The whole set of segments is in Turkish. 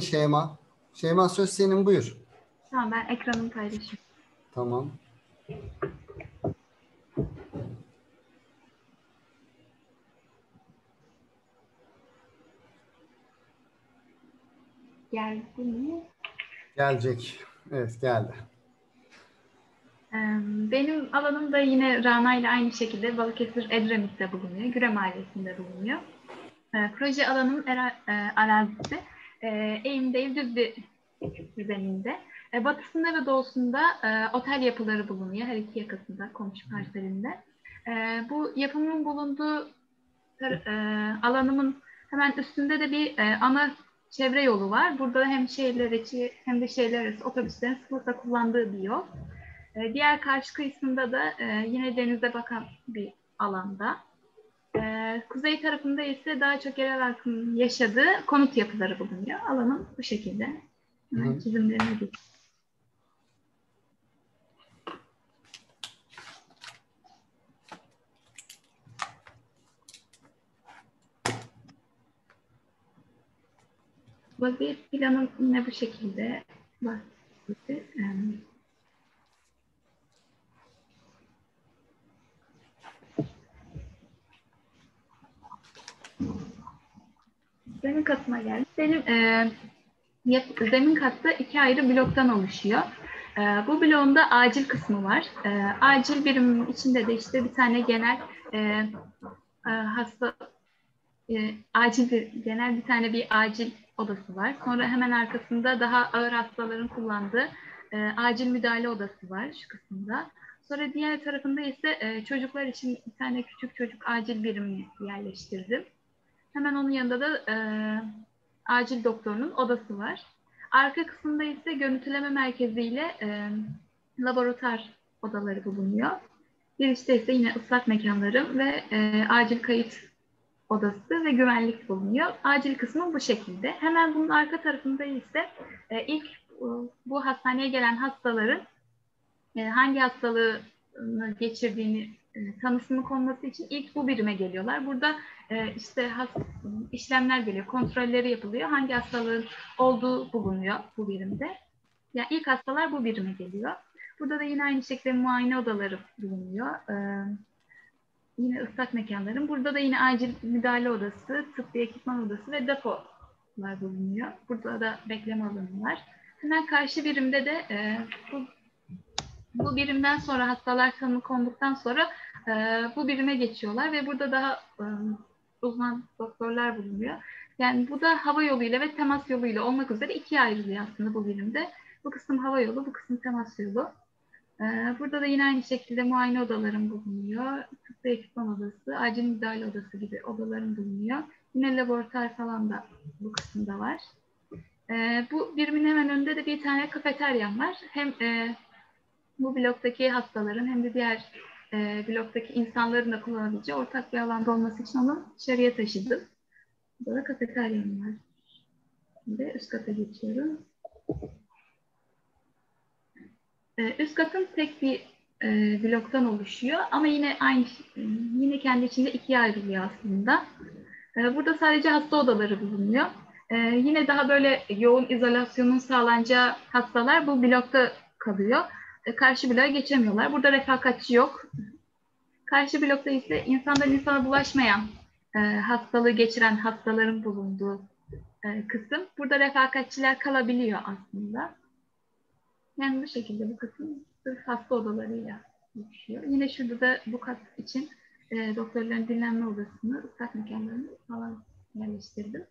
Şeyma. Şeyma söz senin buyur. Tamam ben ekranımı paylaşayım. Tamam. Geldi mi? Gelecek. Evet geldi. Benim alanım da yine Rana ile aynı şekilde Balıkesir Edremit'te bulunuyor. Güre Mahallesi'nde bulunuyor. Ee, Proje alanım e, arazisi e, eğim değil düz bir düzeninde. E, Batısında ve doğusunda e, otel yapıları bulunuyor. Her iki yakasında, komşu parselinde. E, Bu yapımın bulunduğu e, alanımın hemen üstünde de bir e, ana çevre yolu var. Burada hem şehirler içi hem de şehirler arası otobüslerin sıklıkla kullandığı bir yol. E, diğer karşı kıyısında da e, yine denize bakan bir alanda. Kuzey tarafında ise daha çok yerel halkın yaşadığı konut yapıları bulunuyor. Alanın bu şekilde. Hemen çizimlerine geçeyim. Vaziyet planım yine bu şekilde bahsetti. Zemin katına geldik. Benim e, zemin katta iki ayrı bloktan oluşuyor. E, bu bloğun acil kısmı var. E, acil birimin içinde de işte bir tane genel e, e, hasta e, acil bir genel bir tane bir acil odası var. Sonra hemen arkasında daha ağır hastaların kullandığı e, acil müdahale odası var şu kısımda. Sonra diğer tarafında ise e, çocuklar için bir tane küçük çocuk acil birimi yerleştirdim. Hemen onun yanında da e, acil doktorunun odası var. Arka kısımda ise görüntüleme merkeziyle e, laboratuvar odaları bulunuyor. Girişte ise yine ıslak mekanlarım ve e, acil kayıt odası ve güvenlik bulunuyor. Acil kısmı bu şekilde. Hemen bunun arka tarafında ise e, ilk e, bu hastaneye gelen hastaların e, hangi hastalığı geçirdiğini e, tanısını konması için ilk bu birime geliyorlar. Burada e, işte has, işlemler geliyor, kontrolleri yapılıyor. Hangi hastalığın olduğu bulunuyor bu birimde. Yani ilk hastalar bu birime geliyor. Burada da yine aynı şekilde muayene odaları bulunuyor. E, yine ıslak mekanların. Burada da yine acil müdahale odası, tıbbi ekipman odası ve depolar bulunuyor. Burada da bekleme alanı var. Hemen karşı birimde de e, bu, bu birimden sonra hastalar tanı konduktan sonra e, bu birime geçiyorlar ve burada daha e, uzman doktorlar bulunuyor. Yani bu da hava yoluyla ve temas yoluyla olmak üzere ikiye ayrılıyor aslında bu birimde. Bu kısım hava yolu, bu kısım temas yolu. Ee, Burada da yine aynı şekilde muayene odalarım bulunuyor. Tıbbi ekipman odası, acil müdahale odası gibi odalarım bulunuyor. Yine laboratuvar falan da bu kısımda var. Ee, Bu birimin hemen önünde de bir tane kafeteryam var. Hem e, bu bloktaki hastaların hem de diğer e, bloktaki insanların da kullanabileceği ortak bir alanda olması için onu dışarıya taşıdım. Burada da kafeteryam var. Şimdi üst kata geçiyorum. Ee, Üst katın tek bir e, bloktan oluşuyor ama yine aynı e, yine kendi içinde ikiye ayrılıyor aslında. Ee, burada sadece hasta odaları bulunuyor. Ee, yine daha böyle yoğun izolasyonun sağlanacağı hastalar bu blokta kalıyor. Ee, karşı bloğa geçemiyorlar. Burada refakatçi yok. Karşı blokta ise insandan insana bulaşmayan e, hastalığı geçiren hastaların bulunduğu e, kısım. Burada refakatçiler kalabiliyor aslında. Yani bu şekilde bu kısım sırf hasta odalarıyla oluşuyor. Yine şurada da bu kat için e, doktorların dinlenme odasını, ıslak mekanlarını falan yerleştirdim.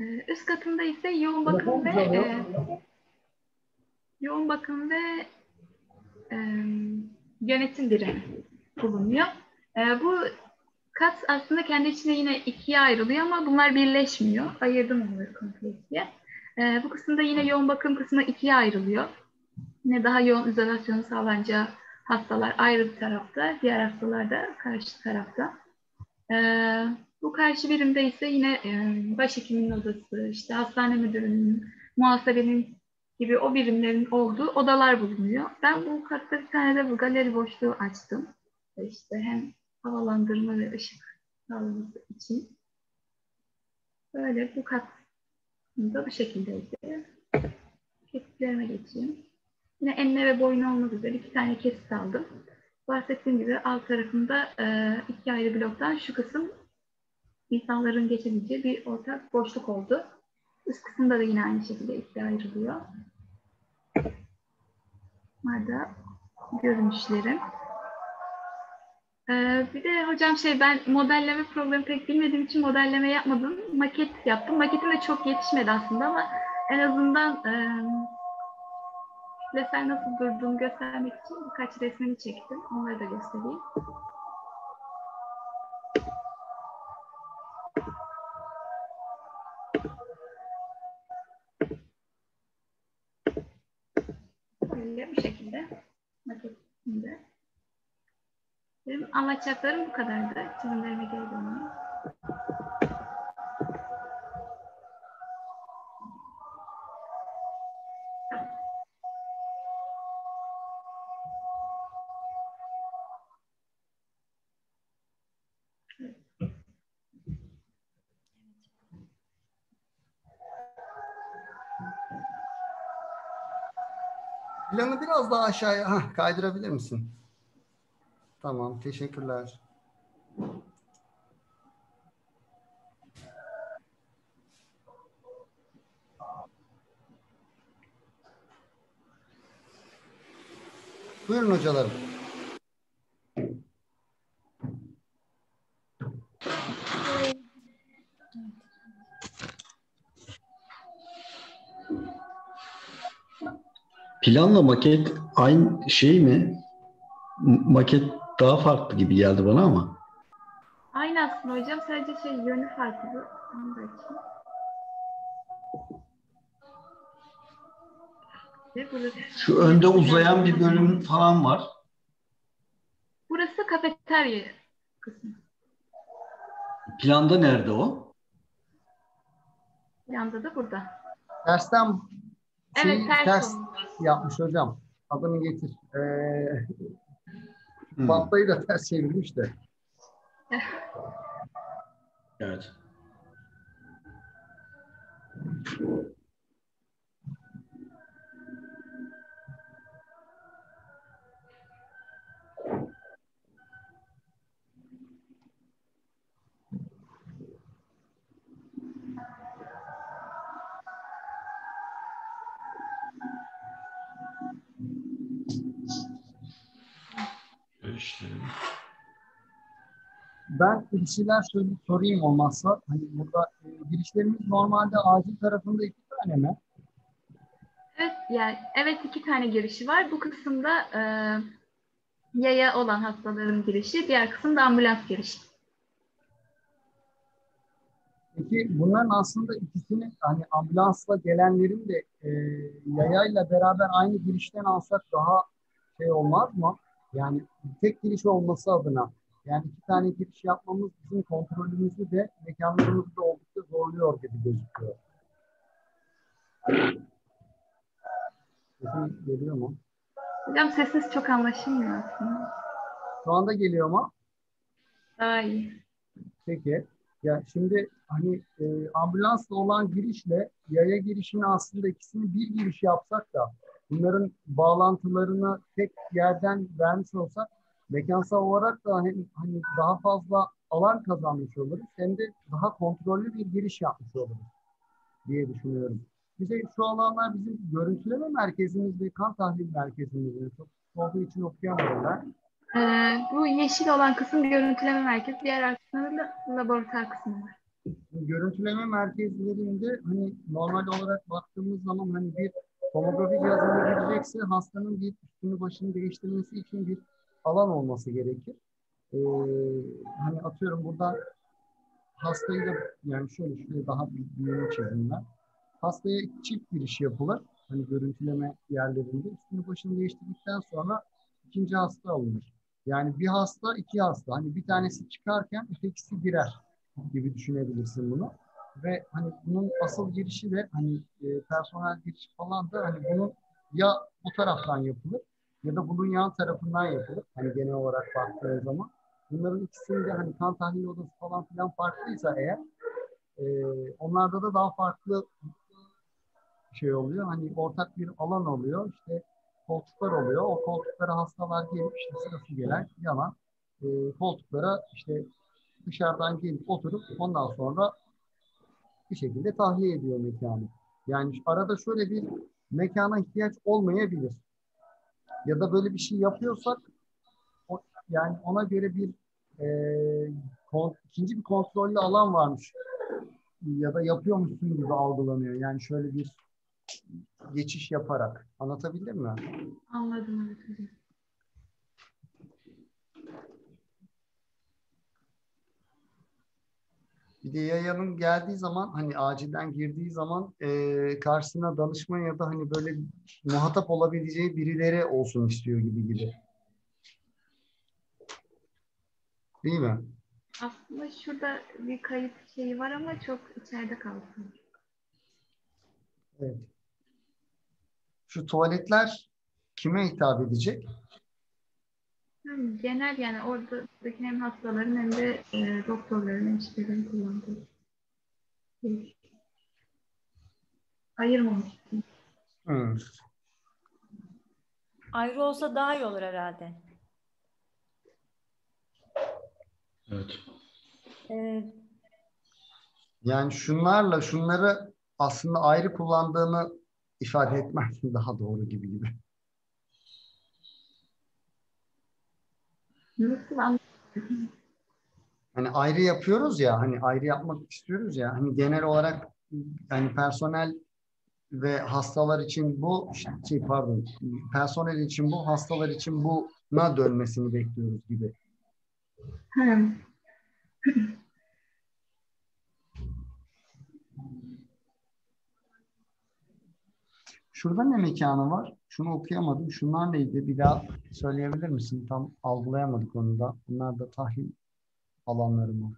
E, üst katında ise yoğun bakım ve e, yoğun bakım ve e, yönetim birimi bulunuyor. E, bu kat aslında kendi içinde yine ikiye ayrılıyor ama bunlar birleşmiyor. Ayırdım onları komple ikiye. Ee, bu kısımda yine yoğun bakım kısmı ikiye ayrılıyor. Yine daha yoğun izolasyonu sağlanacağı hastalar ayrı bir tarafta, diğer hastalar da karşı tarafta. Ee, bu karşı birimde ise yine e, başhekimin odası, işte hastane müdürünün, muhasebenin gibi o birimlerin olduğu odalar bulunuyor. Ben bu katta bir tane de bu galeri boşluğu açtım. İşte hem havalandırma ve ışık sağlaması için. Böyle bu kat da bu şekildeydi. Kesitlerime geçeyim. Yine enine ve boyuna olmak üzere iki tane kesit aldım. Bahsettiğim gibi alt tarafında e, iki ayrı bloktan şu kısım insanların geçebileceği bir ortak boşluk oldu. Üst kısımda da yine aynı şekilde ikiye ayrılıyor. Bunlar da görünüşlerim. Ee, bir de hocam şey ben modelleme programı pek bilmediğim için modelleme yapmadım. Maket yaptım. Maketim de çok yetişmedi aslında ama en azından e, kütlesel nasıl durduğunu göstermek için birkaç resmini çektim. Onları da göstereyim. Anlatacaklarım bu kadardı. Çizimlerime geri dönüyorum. Planı biraz daha aşağıya hah, kaydırabilir misin? Tamam, teşekkürler. Buyurun hocalarım. Planla maket aynı şey mi? Maket daha farklı gibi geldi bana ama. Aynı aslında hocam. Sadece şey yönü farklı. Onu da açayım. Şu önde uzayan bir bölüm falan var. burası kafeterya kısmı. Planda nerede o? Yanda da burada. Tersten Evet şeyi ters, ters olmuş. yapmış hocam. Adını getir. Ee, Hmm, bantayı da ters çevirmiş de. Evet. İşte. Ben bir şeyler sorayım olmazsa. Hani burada e, girişlerimiz normalde acil tarafında iki tane mi? Evet, yani evet iki tane girişi var. Bu kısımda e, yaya olan hastaların girişi, diğer kısımda ambulans girişi. Peki bunların aslında ikisini hani ambulansla gelenlerin de e, yayayla beraber aynı girişten alsak daha şey olmaz mı? Yani tek giriş olması adına. Yani iki tane giriş yapmamız bizim kontrolümüzü de mekanlarımızı da oldukça zorluyor gibi gözüküyor. Sesim geliyor mu? Hocam sesiniz çok anlaşılmıyor aslında. Şu anda geliyor mu? Daha iyi. Peki. Ya şimdi hani e, ambulansla olan girişle yaya girişini aslında ikisini bir giriş yapsak da bunların bağlantılarını tek yerden vermiş olsak mekansal olarak da hani, hani daha fazla alan kazanmış oluruz. Hem de daha kontrollü bir giriş yapmış oluruz diye düşünüyorum. Bize şu alanlar bizim görüntüleme merkezimiz ve kan tahlil merkezimiz. Çok olduğu için okuyamadım ben. Ee, bu yeşil olan kısım görüntüleme merkezi, diğer kısmında da laboratuvar kısmı var. görüntüleme merkezlerinde hani normal olarak baktığımız zaman hani bir tomografi cihazına girecekse hastanın bir üstünü başını değiştirmesi için bir alan olması gerekir. Ee, hani atıyorum buradan hastayı yani şöyle şöyle daha büyüğünü çizeyim ben. Hastaya çift giriş yapılır. Hani görüntüleme yerlerinde üstünü başını değiştirdikten sonra ikinci hasta alınır. Yani bir hasta iki hasta. Hani bir tanesi çıkarken ötekisi girer gibi düşünebilirsin bunu. Ve hani bunun asıl girişi de hani e, personel girişi falan da hani bunun ya bu taraftan yapılır ya da bunun yan tarafından yapılır. Hani genel olarak baktığın zaman. Bunların ikisinde hani kan tahlil odası falan filan farklıysa eğer e, onlarda da daha farklı şey oluyor. Hani ortak bir alan oluyor. İşte koltuklar oluyor. O koltuklara hastalar gelip işte sırası gelen yanan e, koltuklara işte dışarıdan gelip oturup ondan sonra bir şekilde tahliye ediyor mekanı. Yani arada şöyle bir mekana ihtiyaç olmayabilir. Ya da böyle bir şey yapıyorsak o, yani ona göre bir e, kon, ikinci bir kontrollü alan varmış ya da yapıyormuşsun gibi algılanıyor. Yani şöyle bir geçiş yaparak. Anlatabildim mi? Anladım evet Bir de yayanın geldiği zaman hani acilden girdiği zaman e, karşısına danışma ya da hani böyle muhatap olabileceği birileri olsun istiyor gibi gibi. Değil mi? Aslında şurada bir kayıt şeyi var ama çok içeride kaldı. Evet. Şu tuvaletler kime hitap edecek? Hem genel yani oradaki hem hastaların hem de e, doktorların, hemşirelerin kullandığı. Ayırmamıştım. Hmm. Ayrı olsa daha iyi olur herhalde. Evet. Ee, Yani şunlarla şunları aslında ayrı kullandığını ifade etmez daha doğru gibi gibi. Nasıl anladım? Hani ayrı yapıyoruz ya hani ayrı yapmak istiyoruz ya hani genel olarak yani personel ve hastalar için bu şey pardon personel için bu hastalar için buna dönmesini bekliyoruz gibi. Şurada ne mekanı var? Şunu okuyamadım. Şunlar neydi? Bir daha söyleyebilir misin? Tam algılayamadık onu da. Bunlar da tahlil alanları mı?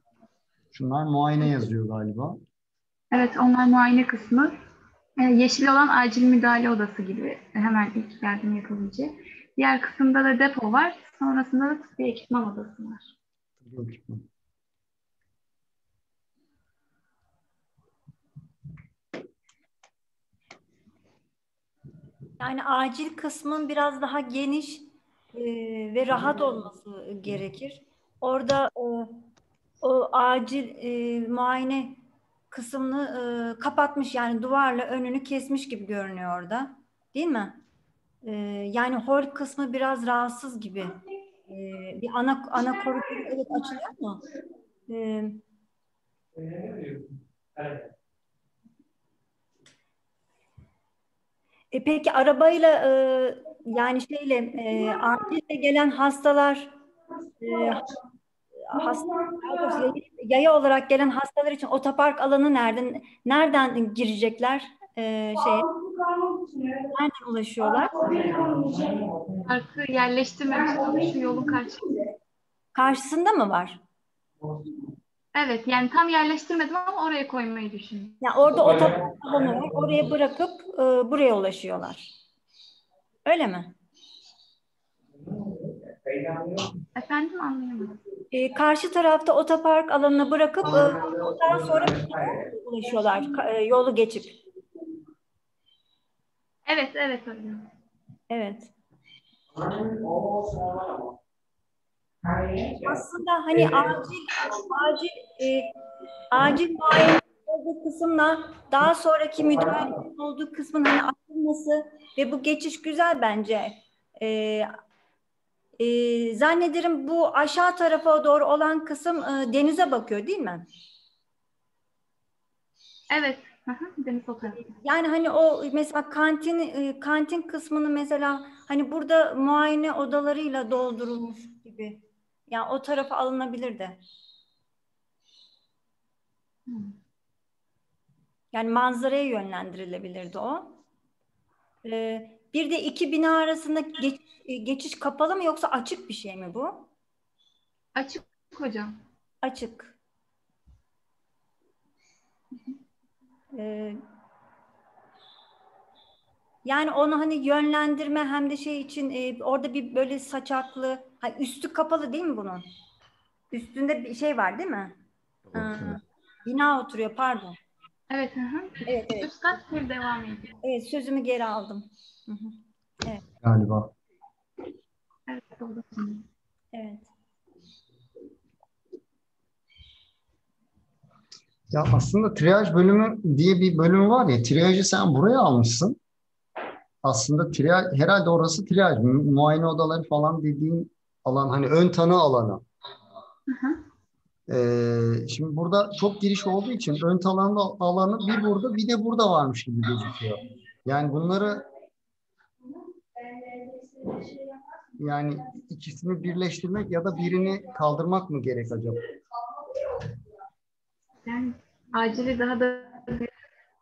Şunlar muayene yazıyor galiba. Evet onlar muayene kısmı. E, yeşil olan acil müdahale odası gibi hemen ilk yardım yapabileceği. Diğer kısımda da depo var. Sonrasında da tıbbi ekipman odası var. Yok, yok. Yani acil kısmın biraz daha geniş e, ve rahat olması gerekir. Orada e, o acil e, muayene kısmını e, kapatmış yani duvarla önünü kesmiş gibi görünüyor orada. Değil mi? E, yani hol kısmı biraz rahatsız gibi. E, bir ana ana koridor evet açılıyor mu? E, E peki arabayla e, yani şeyle e, acilde gelen hastalar e, hasta, yaya, olarak gelen hastalar için otopark alanı nereden nereden girecekler e, şeye nereden ulaşıyorlar? Parkı yerleştirmemiş şu yolun karşısında. Karşısında mı var? Evet yani tam yerleştirmedim ama oraya koymayı düşündüm. Yani orada otopark alanı var. Oraya bırakıp e, buraya ulaşıyorlar. Öyle mi? Efendim anlayamadım. E, karşı tarafta otopark alanına bırakıp e, daha sonra ulaşıyorlar e, yolu geçip. Evet evet hocam. Evet. Aslında hani acil acil e, acil muayene olduğu kısımla daha sonraki müdahalenin olduğu kısmın hani açılması ve bu geçiş güzel bence. E, e, zannederim bu aşağı tarafa doğru olan kısım e, denize bakıyor değil mi? Evet. Hı hı, Deniz. Yani hani o mesela kantin e, kantin kısmını mesela hani burada muayene odalarıyla doldurulmuş gibi. Yani o tarafa alınabilirdi. Yani manzaraya yönlendirilebilirdi o. Ee, bir de iki bina arasında geç- geçiş kapalı mı yoksa açık bir şey mi bu? Açık hocam. Açık. Ee, yani onu hani yönlendirme hem de şey için e, orada bir böyle saçaklı, ha, üstü kapalı değil mi bunun? Üstünde bir şey var değil mi? Evet, evet. Bina oturuyor pardon. Evet, hı hı. Evet evet. Üst kat full devam ediyor. Evet sözümü geri aldım. Hı hı. Galiba. Evet, doğru. Evet. Ya aslında triyaj bölümü diye bir bölüm var ya, triyajı sen buraya almışsın. Aslında triyaj, herhalde orası triyaj, mu- muayene odaları falan dediğin alan, hani ön tanı alanı. Hı hı. Ee, şimdi burada çok giriş olduğu için ön tanı alanı bir burada bir de burada varmış gibi gözüküyor. Yani bunları yani ikisini birleştirmek ya da birini kaldırmak mı gerek acaba? Yani acili daha da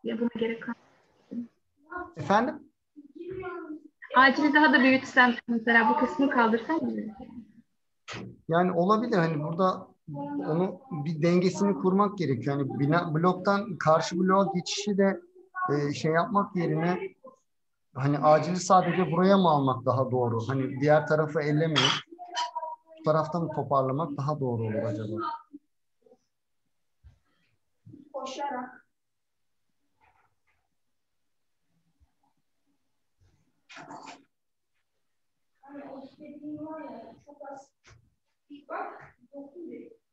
ya buna gerek. Efendim? Acili daha da büyütsem mesela bu kısmı kaldırsam mı? Yani olabilir hani burada onu bir dengesini kurmak gerekiyor. Yani bina, bloktan karşı bloğa geçişi de e, şey yapmak yerine hani acili sadece buraya mı almak daha doğru? Hani diğer tarafı ellemeyip bu tarafta mı toparlamak daha doğru olur acaba?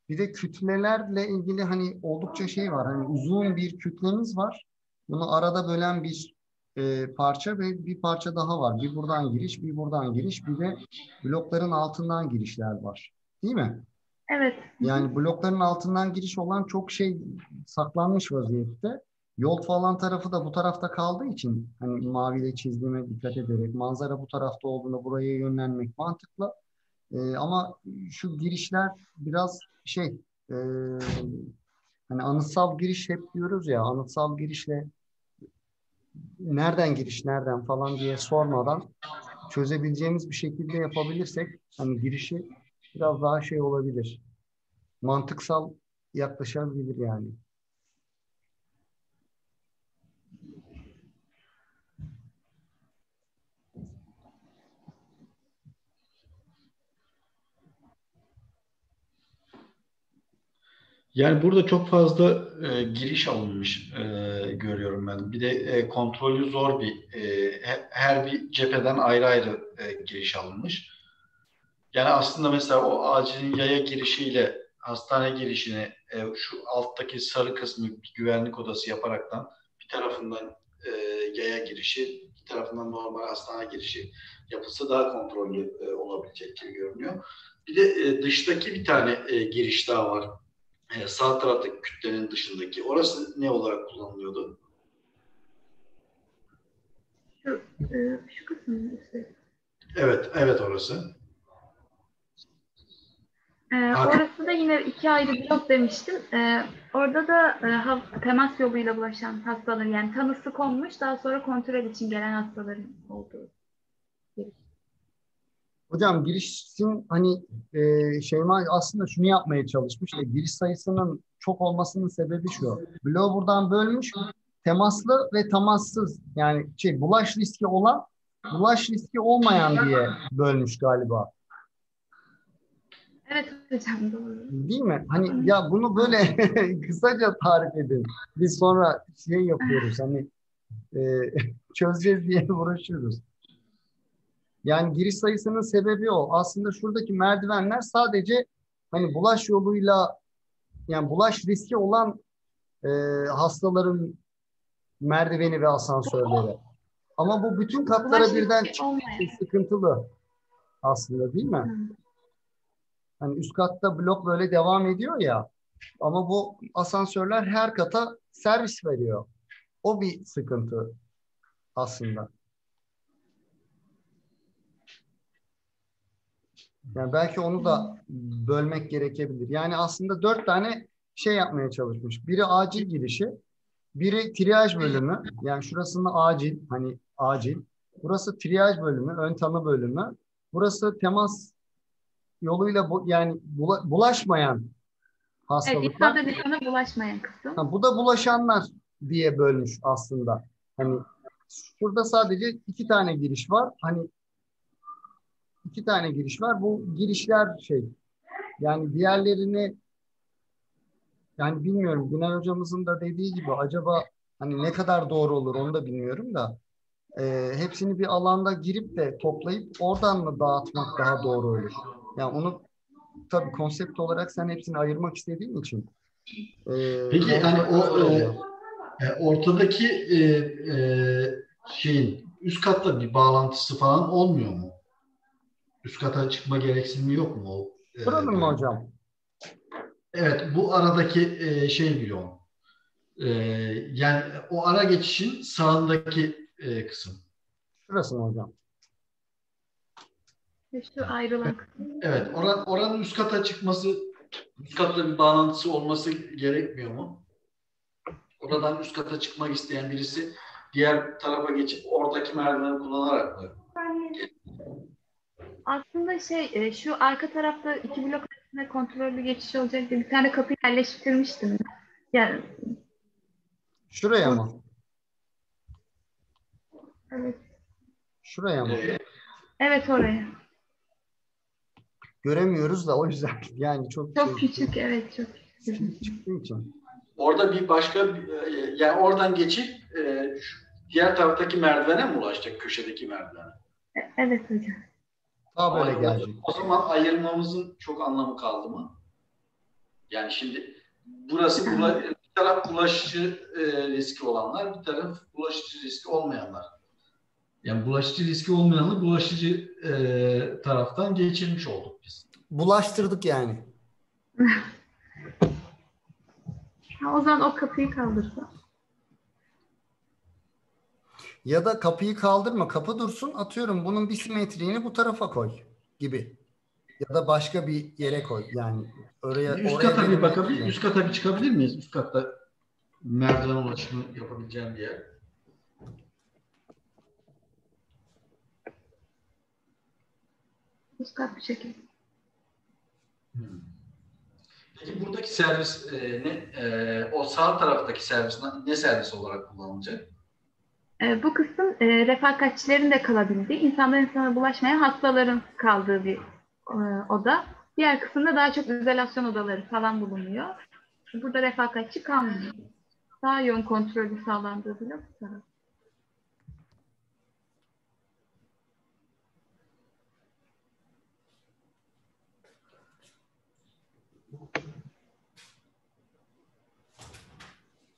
Bir de kütlelerle ilgili hani oldukça şey var. Hani uzun bir kütlemiz var. Bunu arada bölen bir e, parça ve bir parça daha var. Bir buradan giriş, bir buradan giriş, bir de blokların altından girişler var. Değil mi? Evet. Yani blokların altından giriş olan çok şey saklanmış vaziyette. Yol falan tarafı da bu tarafta kaldığı için hani maviyle çizdiğime dikkat ederek manzara bu tarafta olduğunda buraya yönlenmek mantıklı. Ee, ama şu girişler biraz şey e, hani anıtsal giriş hep diyoruz ya anıtsal girişle nereden giriş nereden falan diye sormadan çözebileceğimiz bir şekilde yapabilirsek hani girişi biraz daha şey olabilir. Mantıksal yaklaşabilir yani. Yani burada çok fazla e, giriş alınmış e, görüyorum ben. Bir de e, kontrolü zor bir, e, he- her bir cepheden ayrı ayrı e, giriş alınmış. Yani aslında mesela o acilin yaya girişiyle hastane girişini e, şu alttaki sarı kısmı bir güvenlik odası yaparaktan bir tarafından e, yaya girişi, bir tarafından normal hastane girişi yapılsa daha kontrollü e, olabilecek gibi görünüyor. Bir de e, dıştaki bir tane e, giriş daha var. E, sağ taraftaki kütlenin dışındaki. Orası ne olarak kullanılıyordu? Şu, e, şu işte. Evet, evet orası. Ee, orası da yine iki ayrı blok demiştim. Ee, orada da e, temas yoluyla bulaşan hastaların yani tanısı konmuş daha sonra kontrol için gelen hastaların olduğu. Hocam girişin hani e, Şeyma aslında şunu yapmaya çalışmış. E, giriş sayısının çok olmasının sebebi şu. Bloğu buradan bölmüş. Temaslı ve temassız yani şey bulaş riski olan bulaş riski olmayan diye bölmüş galiba. Evet hocam doğru. Değil mi? Hani ya bunu böyle kısaca tarif edin. Biz sonra şey yapıyoruz hani e, çözeceğiz diye uğraşıyoruz. Yani giriş sayısının sebebi o. Aslında şuradaki merdivenler sadece hani bulaş yoluyla yani bulaş riski olan e, hastaların merdiveni ve asansörleri. Ama bu bütün katlara Bulaş birden olmayan. sıkıntılı aslında değil mi? Hı. Hani üst katta blok böyle devam ediyor ya. Ama bu asansörler her kata servis veriyor. O bir sıkıntı aslında. Yani belki onu da bölmek gerekebilir. Yani aslında dört tane şey yapmaya çalışmış. Biri acil girişi, biri triyaj bölümü. Yani şurasında acil, hani acil. Burası triyaj bölümü, ön tanı bölümü. Burası temas yoluyla bu, yani bula- bulaşmayan Evet hastalıklar. ifade edisyona bulaşmayan kısım. Ha, bu da bulaşanlar diye bölmüş aslında. Hani şurada sadece iki tane giriş var. Hani iki tane giriş var. Bu girişler şey yani diğerlerini yani bilmiyorum Günay hocamızın da dediği gibi acaba hani ne kadar doğru olur onu da bilmiyorum da e, hepsini bir alanda girip de toplayıp oradan mı dağıtmak daha doğru olur? Yani onu tabii konsept olarak sen hepsini ayırmak istediğin için. e, Peki hani o e, ortadaki e, e, şeyin üst katta bir bağlantısı falan olmuyor mu? Üst kata çıkma gereksinimi yok mu? o? e, Buranın mı hocam? Evet, bu aradaki e, şey bloğun. E, yani o ara geçişin sağındaki e, kısım. Şurası mı hocam? Şu ayrılan kısım. Evet, oran, oranın üst kata çıkması, üst katta bir bağlantısı olması gerekmiyor mu? Oradan üst kata çıkmak isteyen birisi diğer tarafa geçip oradaki merdiveni kullanarak mı? Aslında şey e, şu arka tarafta iki blok arasında kontrollü geçiş olacak diye bir tane kapı yerleştirmiştim. Yani Şuraya mı? evet, Şuraya mı? Evet oraya. Göremiyoruz da o yüzden yani çok Çok şey- küçük evet çok küçük. çıktığı için. orada bir başka, e, yani oradan geçip e, diğer taraftaki merdivene mi ulaşacak, köşedeki merdivene? Evet hocam. Daha böyle Ama gelecek. O zaman ayırmamızın çok anlamı kaldı mı? Yani şimdi burası bula- bir taraf bulaşıcı e, riski olanlar, bir taraf bulaşıcı riski olmayanlar. Yani bulaşıcı riski olmayanı bulaşıcı e, taraftan geçirmiş olduk biz. Bulaştırdık yani. Ha, o zaman o kapıyı kaldırsa. Ya da kapıyı kaldırma, kapı dursun. Atıyorum bunun bir simetriğini bu tarafa koy gibi. Ya da başka bir yere koy. Yani oraya Üst oraya kata bir bakabilir, değil. üst kata bir çıkabilir miyiz? Üst katta merdiven ulaşımı yapabileceğim bir yer. Üst kat bir şekilde. Hmm. Peki buradaki servis e, ne? E, o sağ taraftaki servis ne, ne servis olarak kullanılacak? E, bu kısım e, refakatçilerin de kalabildiği, insandan insana bulaşmayan hastaların kaldığı bir e, oda. Diğer kısımda daha çok izolasyon odaları falan bulunuyor. Burada refakatçi kalmıyor. Daha yoğun kontrolü sağlandığı blok bu taraf.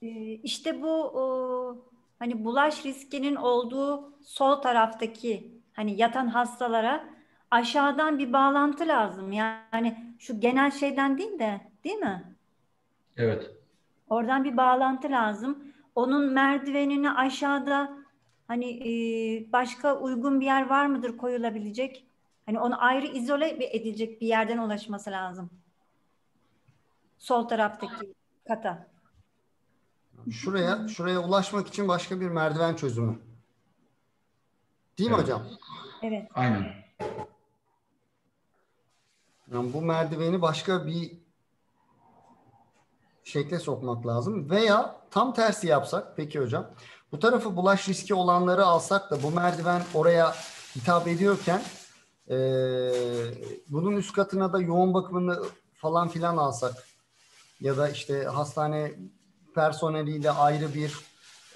Ee, İşte bu hani bulaş riskinin olduğu sol taraftaki hani yatan hastalara aşağıdan bir bağlantı lazım. Yani şu genel şeyden değil de değil mi? Evet. Oradan bir bağlantı lazım. Onun merdivenini aşağıda hani e, başka uygun bir yer var mıdır koyulabilecek? Hani onu ayrı izole edilecek bir yerden ulaşması lazım. Sol taraftaki kata. Şuraya şuraya ulaşmak için başka bir merdiven çözümü. Değil mi Evet. hocam? Evet. Aynen. Yani bu merdiveni başka bir şekle sokmak lazım. Veya tam tersi yapsak peki hocam. Bu tarafı bulaş riski olanları alsak da bu merdiven oraya hitap ediyorken eee, bunun üst katına da yoğun bakımını falan filan alsak ya da işte hastane personeliyle ayrı bir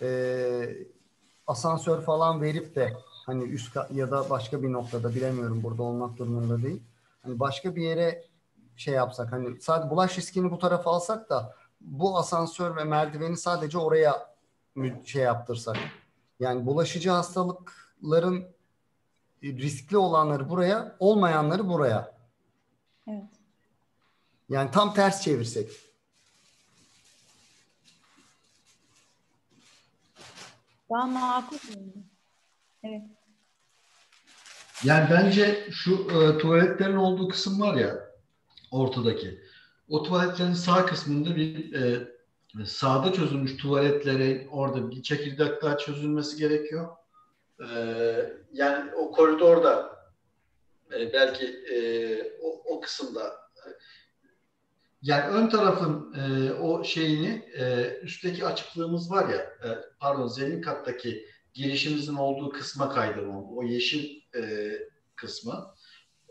eee, asansör falan verip de hani üst ya da başka bir noktada bilemiyorum burada olmak durumunda değil. Hani başka bir yere şey yapsak hani sadece bulaş riskini bu tarafa alsak da bu asansör ve merdiveni sadece oraya şey yaptırsak. Yani bulaşıcı hastalıkların riskli olanları buraya, olmayanları buraya. Evet. Yani tam ters çevirsek. Daha makul. Evet. Yani bence şu e, tuvaletlerin olduğu kısım var ya ortadaki. O tuvaletlerin sağ kısmında bir e, sağda çözülmüş tuvaletlere orada bir çekirdek daha çözülmesi gerekiyor. E, yani o koridorda e, belki e, o, o kısımda yani ön tarafın e, o şeyini e, üstteki açıklığımız var ya e, pardon zemin kattaki girişimizin olduğu kısma kaydırmam. O yeşil e, kısmı.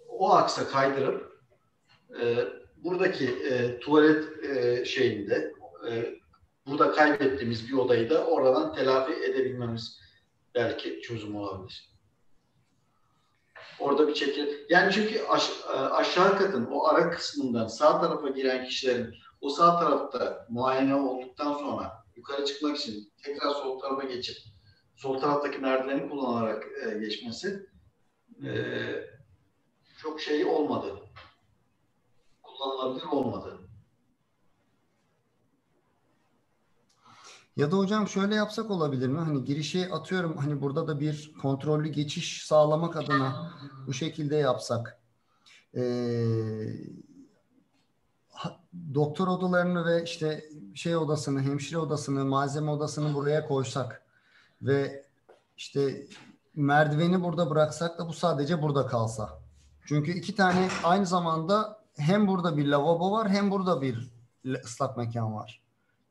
O aksa kaydırıp e, buradaki e, tuvalet e, şeyinde e, burada kaybettiğimiz bir odayı da oradan telafi edebilmemiz belki çözüm olabilir. Orada bir çekil. Yani çünkü aş, aşağı katın o ara kısmından sağ tarafa giren kişilerin o sağ tarafta muayene olduktan sonra yukarı çıkmak için tekrar sol tarafa geçip sol taraftaki merdiveni kullanarak e, geçmesi e, çok şey olmadı. Kullanılabilir olmadı. Ya da hocam şöyle yapsak olabilir mi? Hani girişe atıyorum hani burada da bir kontrollü geçiş sağlamak adına bu şekilde yapsak. Ee, doktor odalarını ve işte şey odasını, hemşire odasını, malzeme odasını buraya koysak ve işte merdiveni burada bıraksak da bu sadece burada kalsa. Çünkü iki tane aynı zamanda hem burada bir lavabo var hem burada bir ıslak mekan var.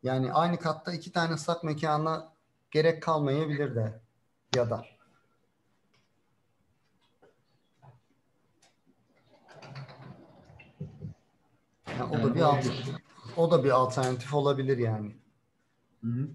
Yani aynı katta iki tane ıslak mekana gerek kalmayabilir de ya da. Yani o da bir alternatif, o da bir alternatif olabilir yani. Hı hı.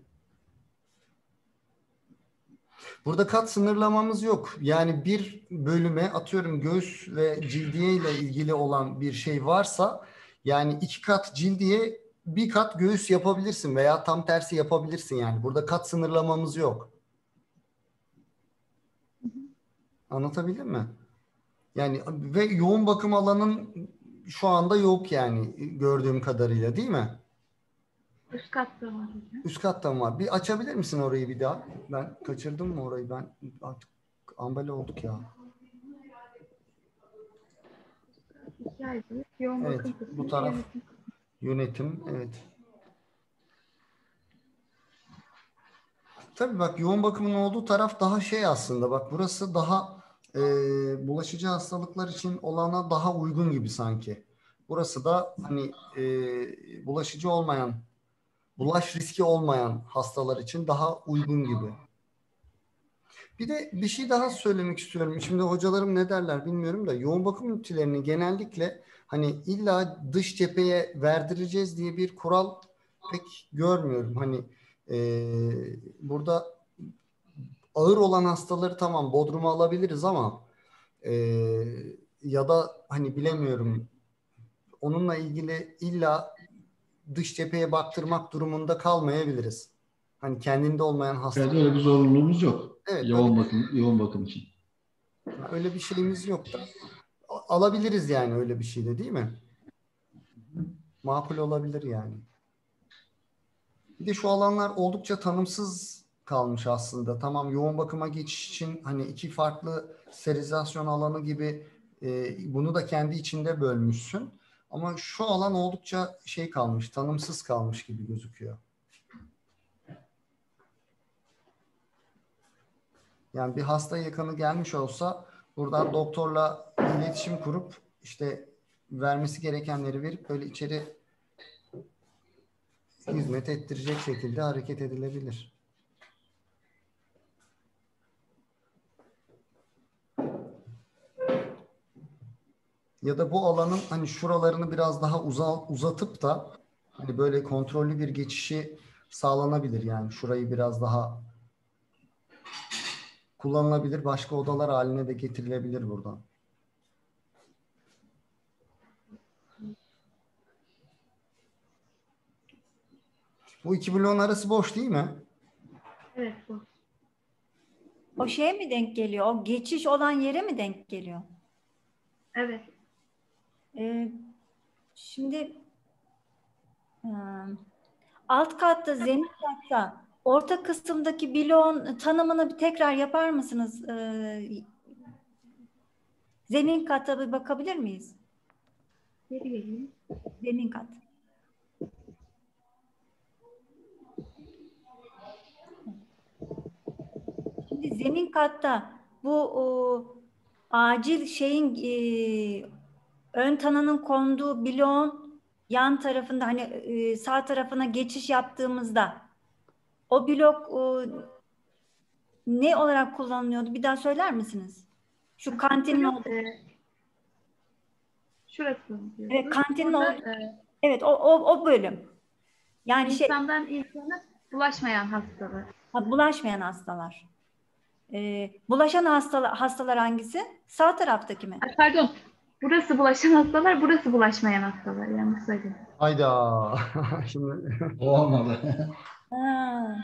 Burada kat sınırlamamız yok. Yani bir bölüme atıyorum göğüs ve cildiye ile ilgili olan bir şey varsa yani iki kat cildiye bir kat göğüs yapabilirsin veya tam tersi yapabilirsin yani. Burada kat sınırlamamız yok. Anlatabildim mi? Yani ve yoğun bakım alanın şu anda yok yani gördüğüm kadarıyla değil mi? Üst katta var. Üst kattan var. Bir açabilir misin orayı bir daha? Ben kaçırdım mı orayı? Ben artık ambale olduk ya. Evet, bu taraf. Yönetim evet. Tabii bak yoğun bakımın olduğu taraf daha şey aslında. Bak burası daha e, bulaşıcı hastalıklar için olana daha uygun gibi sanki. Burası da hani e, bulaşıcı olmayan, bulaş riski olmayan hastalar için daha uygun gibi. Bir de bir şey daha söylemek istiyorum. Şimdi hocalarım ne derler bilmiyorum da yoğun bakım ünitelerini genellikle hani illa dış cepheye verdireceğiz diye bir kural pek görmüyorum. Hani e, burada ağır olan hastaları tamam bodruma alabiliriz ama e, ya da hani bilemiyorum onunla ilgili illa dış cepheye baktırmak durumunda kalmayabiliriz. Hani kendinde olmayan hasta. Evet öyle bir zorunluluğumuz yok. Evet, yoğun öyle- bakım yoğun bakım için. Öyle bir şeyimiz yok da. Alabiliriz yani öyle bir şey de değil mi? Makul olabilir yani. Bir de şu alanlar oldukça tanımsız kalmış aslında. Tamam yoğun bakıma geçiş için hani iki farklı sterilizasyon alanı gibi e, bunu da kendi içinde bölmüşsün. Ama şu alan oldukça şey kalmış, tanımsız kalmış gibi gözüküyor. Yani bir hasta yakını gelmiş olsa buradan doktorla iletişim kurup işte vermesi gerekenleri verip böyle içeri hizmet ettirecek şekilde hareket edilebilir. Ya da bu alanın hani şuralarını biraz daha uza, uzatıp da hani böyle kontrollü bir geçişi sağlanabilir yani şurayı biraz daha kullanılabilir başka odalar haline de getirilebilir buradan. Bu iki bloğun arası boş değil mi? Evet bu. O şeye mi denk geliyor? O geçiş olan yere mi denk geliyor? Evet. Ee, şimdi e, alt katta, zemin katta, orta kısımdaki bloğun tanımını bir tekrar yapar mısınız? Ee, zemin kata bir bakabilir miyiz? Zemin kat. Şimdi zemin katta bu o, acil şeyin e, ön tanının konduğu bloğun yan tarafında hani e, sağ tarafına geçiş yaptığımızda o blok o, ne olarak kullanılıyordu? Bir daha söyler misiniz? Şu kantinin olduğu. Ee, Şurası. Evet, kantinin olduğu- e, Evet o, o, o bölüm. Yani şey insandan insana bulaşmayan hastalığı. ha, bulaşmayan hastalar. Ee, bulaşan hastalar, hastalar hangisi? Sağ taraftaki mi? Ay, Pardon. Burası bulaşan hastalar, burası bulaşmayan hastalar. Yanlış söyledim. Hayda. Şimdi O olmadı. Ha,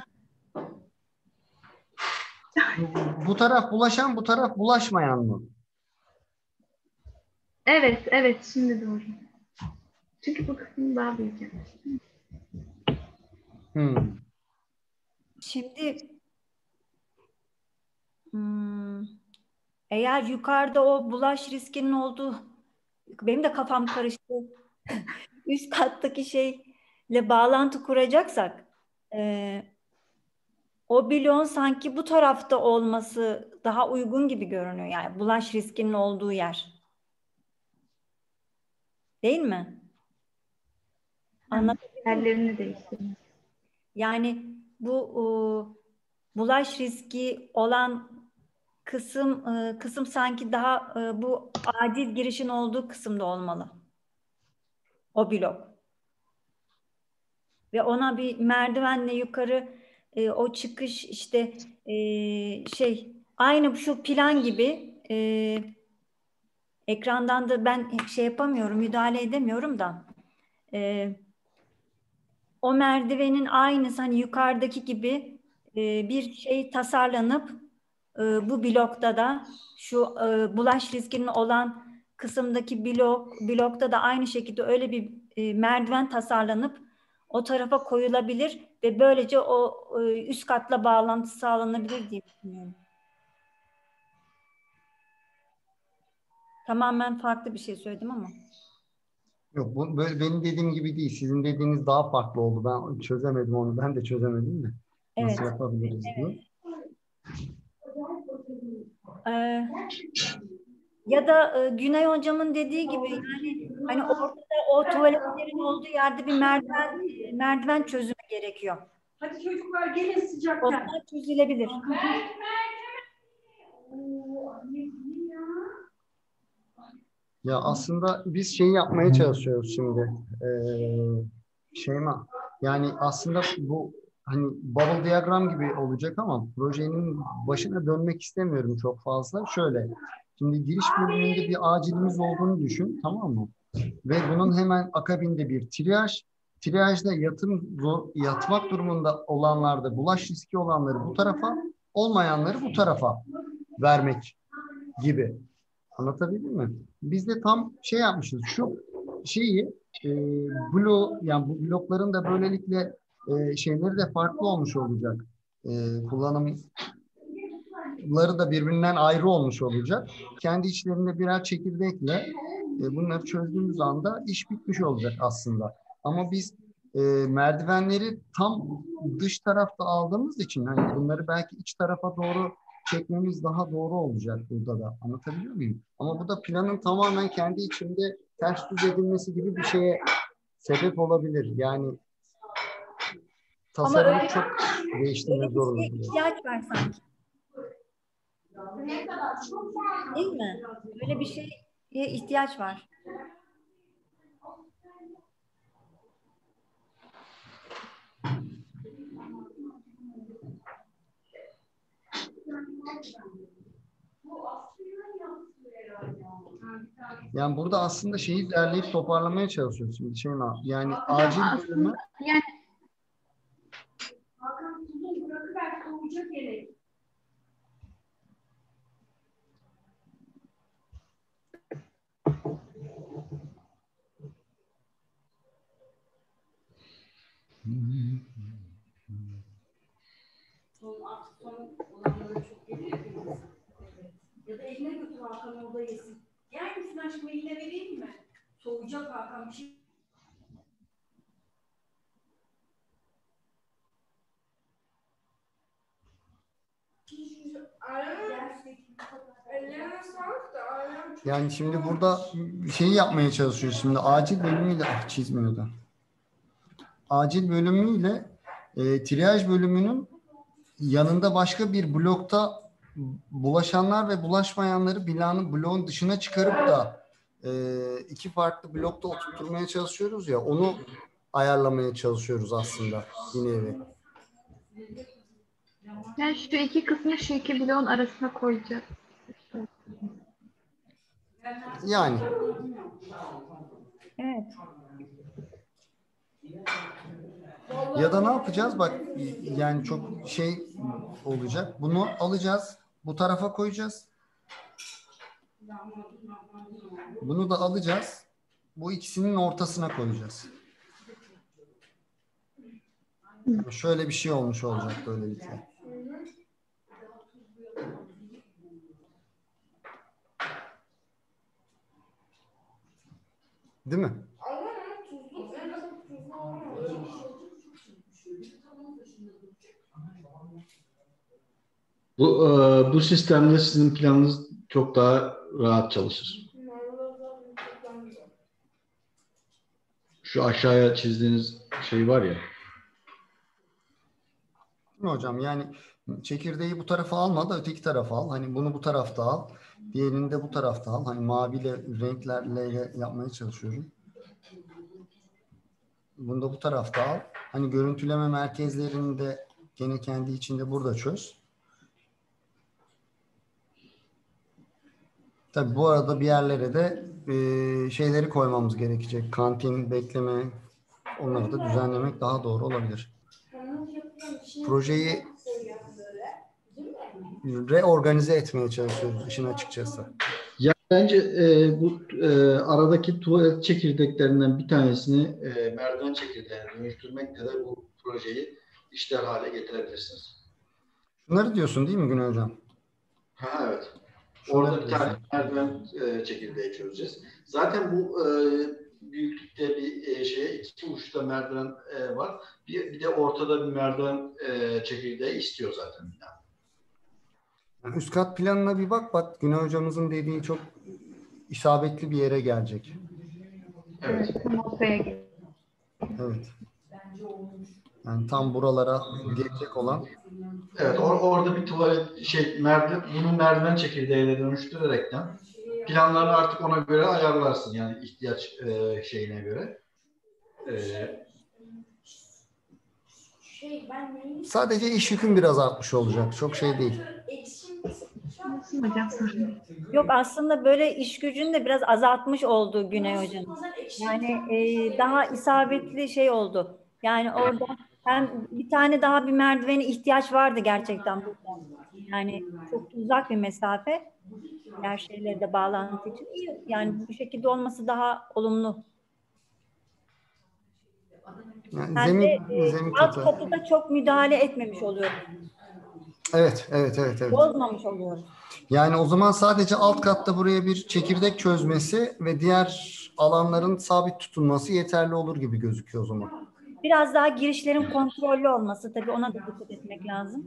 bu taraf bulaşan, bu taraf bulaşmayan mı? Evet, evet. Şimdi doğru. Çünkü bu kısım daha büyük. Hmm. Şimdi hmm, eğer yukarıda o bulaş riskinin olduğu benim de kafam karıştı. Üst kattaki şeyle bağlantı kuracaksak e, o bloğun sanki bu tarafta olması daha uygun gibi görünüyor. Yani bulaş riskinin olduğu yer. Değil mi? Anlat. Yerlerini değiştirmiş. Yani bu e, bulaş riski olan kısım e, kısım sanki daha e, bu acil girişin olduğu kısımda olmalı. O blok. Ve ona bir merdivenle yukarı e, o çıkış işte şey aynı şu plan gibi e, ekrandan da ben şey yapamıyorum müdahale edemiyorum da o merdivenin aynısı hani yukarıdaki gibi bir şey tasarlanıp e, bu blokta da şu e, bulaş riskinin olan kısımdaki blok blokta da aynı şekilde öyle bir e, merdiven tasarlanıp o tarafa koyulabilir ve böylece o e, üst katla bağlantı sağlanabilir diye düşünüyorum. Tamamen farklı bir şey söyledim ama. Yok bu böyle benim dediğim gibi değil. Sizin dediğiniz daha farklı oldu. Ben çözemedim onu. Ben de çözemedim de. Nasıl Evet. yapabiliriz diye. Ee, ya da e, Güney hocamın dediği gibi yani hani ortada o tuvaletlerin olduğu yerde bir merdiven merdiven çözümü gerekiyor. Hadi çocuklar gelin sıcakta. Onlar çözülebilir. Ya aslında biz şey yapmaya çalışıyoruz şimdi. Ee, Şeyma. Yani aslında bu hani bubble diyagram gibi olacak ama projenin başına dönmek istemiyorum çok fazla. Şöyle. Şimdi giriş bölümünde bir acilimiz olduğunu düşün. Tamam mı? Ve bunun hemen akabinde bir triyaj. Triyajda yatım yatmak durumunda olanlarda bulaş riski olanları bu tarafa, olmayanları bu tarafa vermek gibi. Anlatabildim mi? Biz de tam şey yapmışız. Şu şeyi e, blok yani bu blokların da böylelikle e, şeyleri de farklı olmuş olacak. E, kullanımları da birbirinden ayrı olmuş olacak. Kendi içlerinde birer çekirdekle e, bunları çözdüğümüz anda iş bitmiş olacak aslında. Ama biz e, merdivenleri tam dış tarafta aldığımız için hani bunları belki iç tarafa doğru çekmemiz daha doğru olacak burada da. Anlatabiliyor muyum? Ama bu da planın tamamen kendi içinde ters düz edilmesi gibi bir şeye sebep olabilir. Yani tasarımı çok değiştirmek Böyle bir zorunda. şeye ihtiyaç var sanki. Değil mi? Böyle bir şeye ihtiyaç var. Yani burada aslında şeyi derleyip toparlamaya çalışıyoruz şimdi Şeyma. Yani acil bölümü Yani Hakan tuzun bırakıver soğuyacak yelek. Ya da eline götür Hakan orada yesin. Yer misin aşkım eline vereyim mi? Soğuyacak Hakan bir şey. Ellerine sağlık da ayağım çok yani şimdi burada şeyi yapmaya çalışıyoruz şimdi acil bölümüyle ah, çizmiyor da. Acil bölümüyle e, triyaj bölümünün yanında başka bir blokta bulaşanlar ve bulaşmayanları binanın bloğun dışına çıkarıp da e, iki farklı blokta oturtmaya çalışıyoruz ya onu ayarlamaya çalışıyoruz aslında bir nevi. Yani şu iki kısmı şu iki bloğun arasına koyacağız. Yani Evet. ya da ne yapacağız? Bak yani çok şey olacak. Bunu alacağız. Bu tarafa koyacağız. Bunu da alacağız. Bu ikisinin ortasına koyacağız. Şöyle bir şey olmuş olacak böylelikle. Değil mi? Bu e, bu sistemde sizin planınız çok daha rahat çalışır. Şu aşağıya çizdiğiniz şey var ya. Hocam? Yani çekirdeği bu tarafa alma da öteki tarafa al. Hani bunu bu tarafta al. Diğerini de bu tarafta al. Hani maviyle renklerle yapmaya çalışıyorum. Bunu da bu tarafta al. Hani görüntüleme merkezlerini de gene kendi içinde burada çöz. Tabii bu arada bir yerlere de e, şeyleri koymamız gerekecek. Kantin, bekleme onları da düzenlemek daha doğru olabilir. Projeyi reorganize etmeye çalışıyoruz işin açıkçası. Ya bence e, bu e, aradaki tuvalet çekirdeklerinden bir tanesini e, merdiven çekirdeğine dönüştürmekle de bu projeyi işler hale getirebilirsiniz. Bunları diyorsun değil mi Güney Hocam? Ha evet. Orada bir tane merdiven e, çekirdeği çözeceğiz. Zaten bu e, büyüklükte bir e, şeye iki uçta merdiven e, var. Bir, bir de ortada bir merdiven e, çekirdeği istiyor zaten. bina. Üst kat planına bir bak bak Güney Hocamızın dediği çok isabetli bir yere gelecek. Evet. Evet. Yani tam buralara gelecek olan Evet or- orada bir tuvalet şey merdiven bunu merdiven çekirdeğine dönüştürerekten planlarını artık ona göre ayarlarsın yani ihtiyaç e, şeyine göre. E, Şey sadece iş yükün biraz artmış olacak. Çok şey değil. Eksim Nasıl hocam sorun değil. Yok aslında böyle iş gücünü de biraz azaltmış oldu Güney Hocam. Yani e, daha isabetli şey oldu. Yani orada hem bir tane daha bir merdivene ihtiyaç vardı gerçekten. Yani çok uzak bir mesafe. Diğer şeyleri de bağlantı için iyi. Yani bu şekilde olması daha olumlu. Yani zemin, de e, zemin alt katı. katıda çok müdahale etmemiş oluyoruz. Evet, evet, evet, evet. Bozmamış oluyoruz. Yani o zaman sadece alt katta buraya bir çekirdek çözmesi ve diğer alanların sabit tutulması yeterli olur gibi gözüküyor o zaman. Biraz daha girişlerin kontrollü olması tabii ona da dikkat etmek lazım.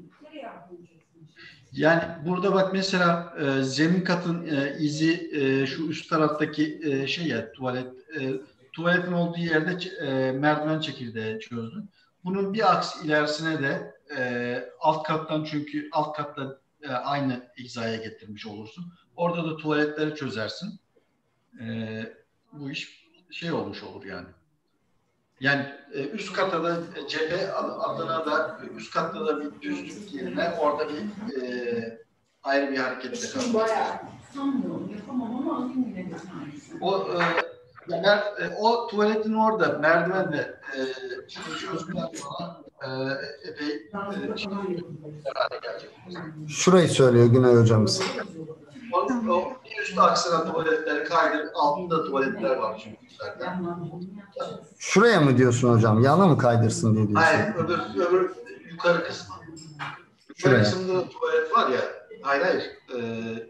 Yani burada bak mesela e, zemin katın e, izi e, şu üst taraftaki e, şey ya tuvalet e, tuvaletin olduğu yerde e, merdiven çekirdeği çözdün. Bunun bir aks ilerisine de e, alt kattan çünkü alt katta e, aynı hizaya getirmiş olursun. Orada da tuvaletleri çözersin. E, bu iş şey olmuş olur yani. Yani e, üst kata da cephe adına da üst katta da bir düzlük yerine orada bir e, ayrı bir hareketle kalmış. Bayağı. Sanmıyorum yapamam ama alayım yine bir tanesini. O e, yani mer- e, o tuvaletin orada merdivenle e, sonra e, epey e, şey. Şurayı söylüyor Güney hocamız. O, o bir üst aksına tuvaletleri kaydır, altında tuvaletler var çünkü zaten. Şuraya mı diyorsun hocam? Yana mı kaydırsın diye diyorsun. Hayır, öbür, öbür yukarı kısmı. Şuraya. kısmında tuvalet var ya, hayır hayır, e,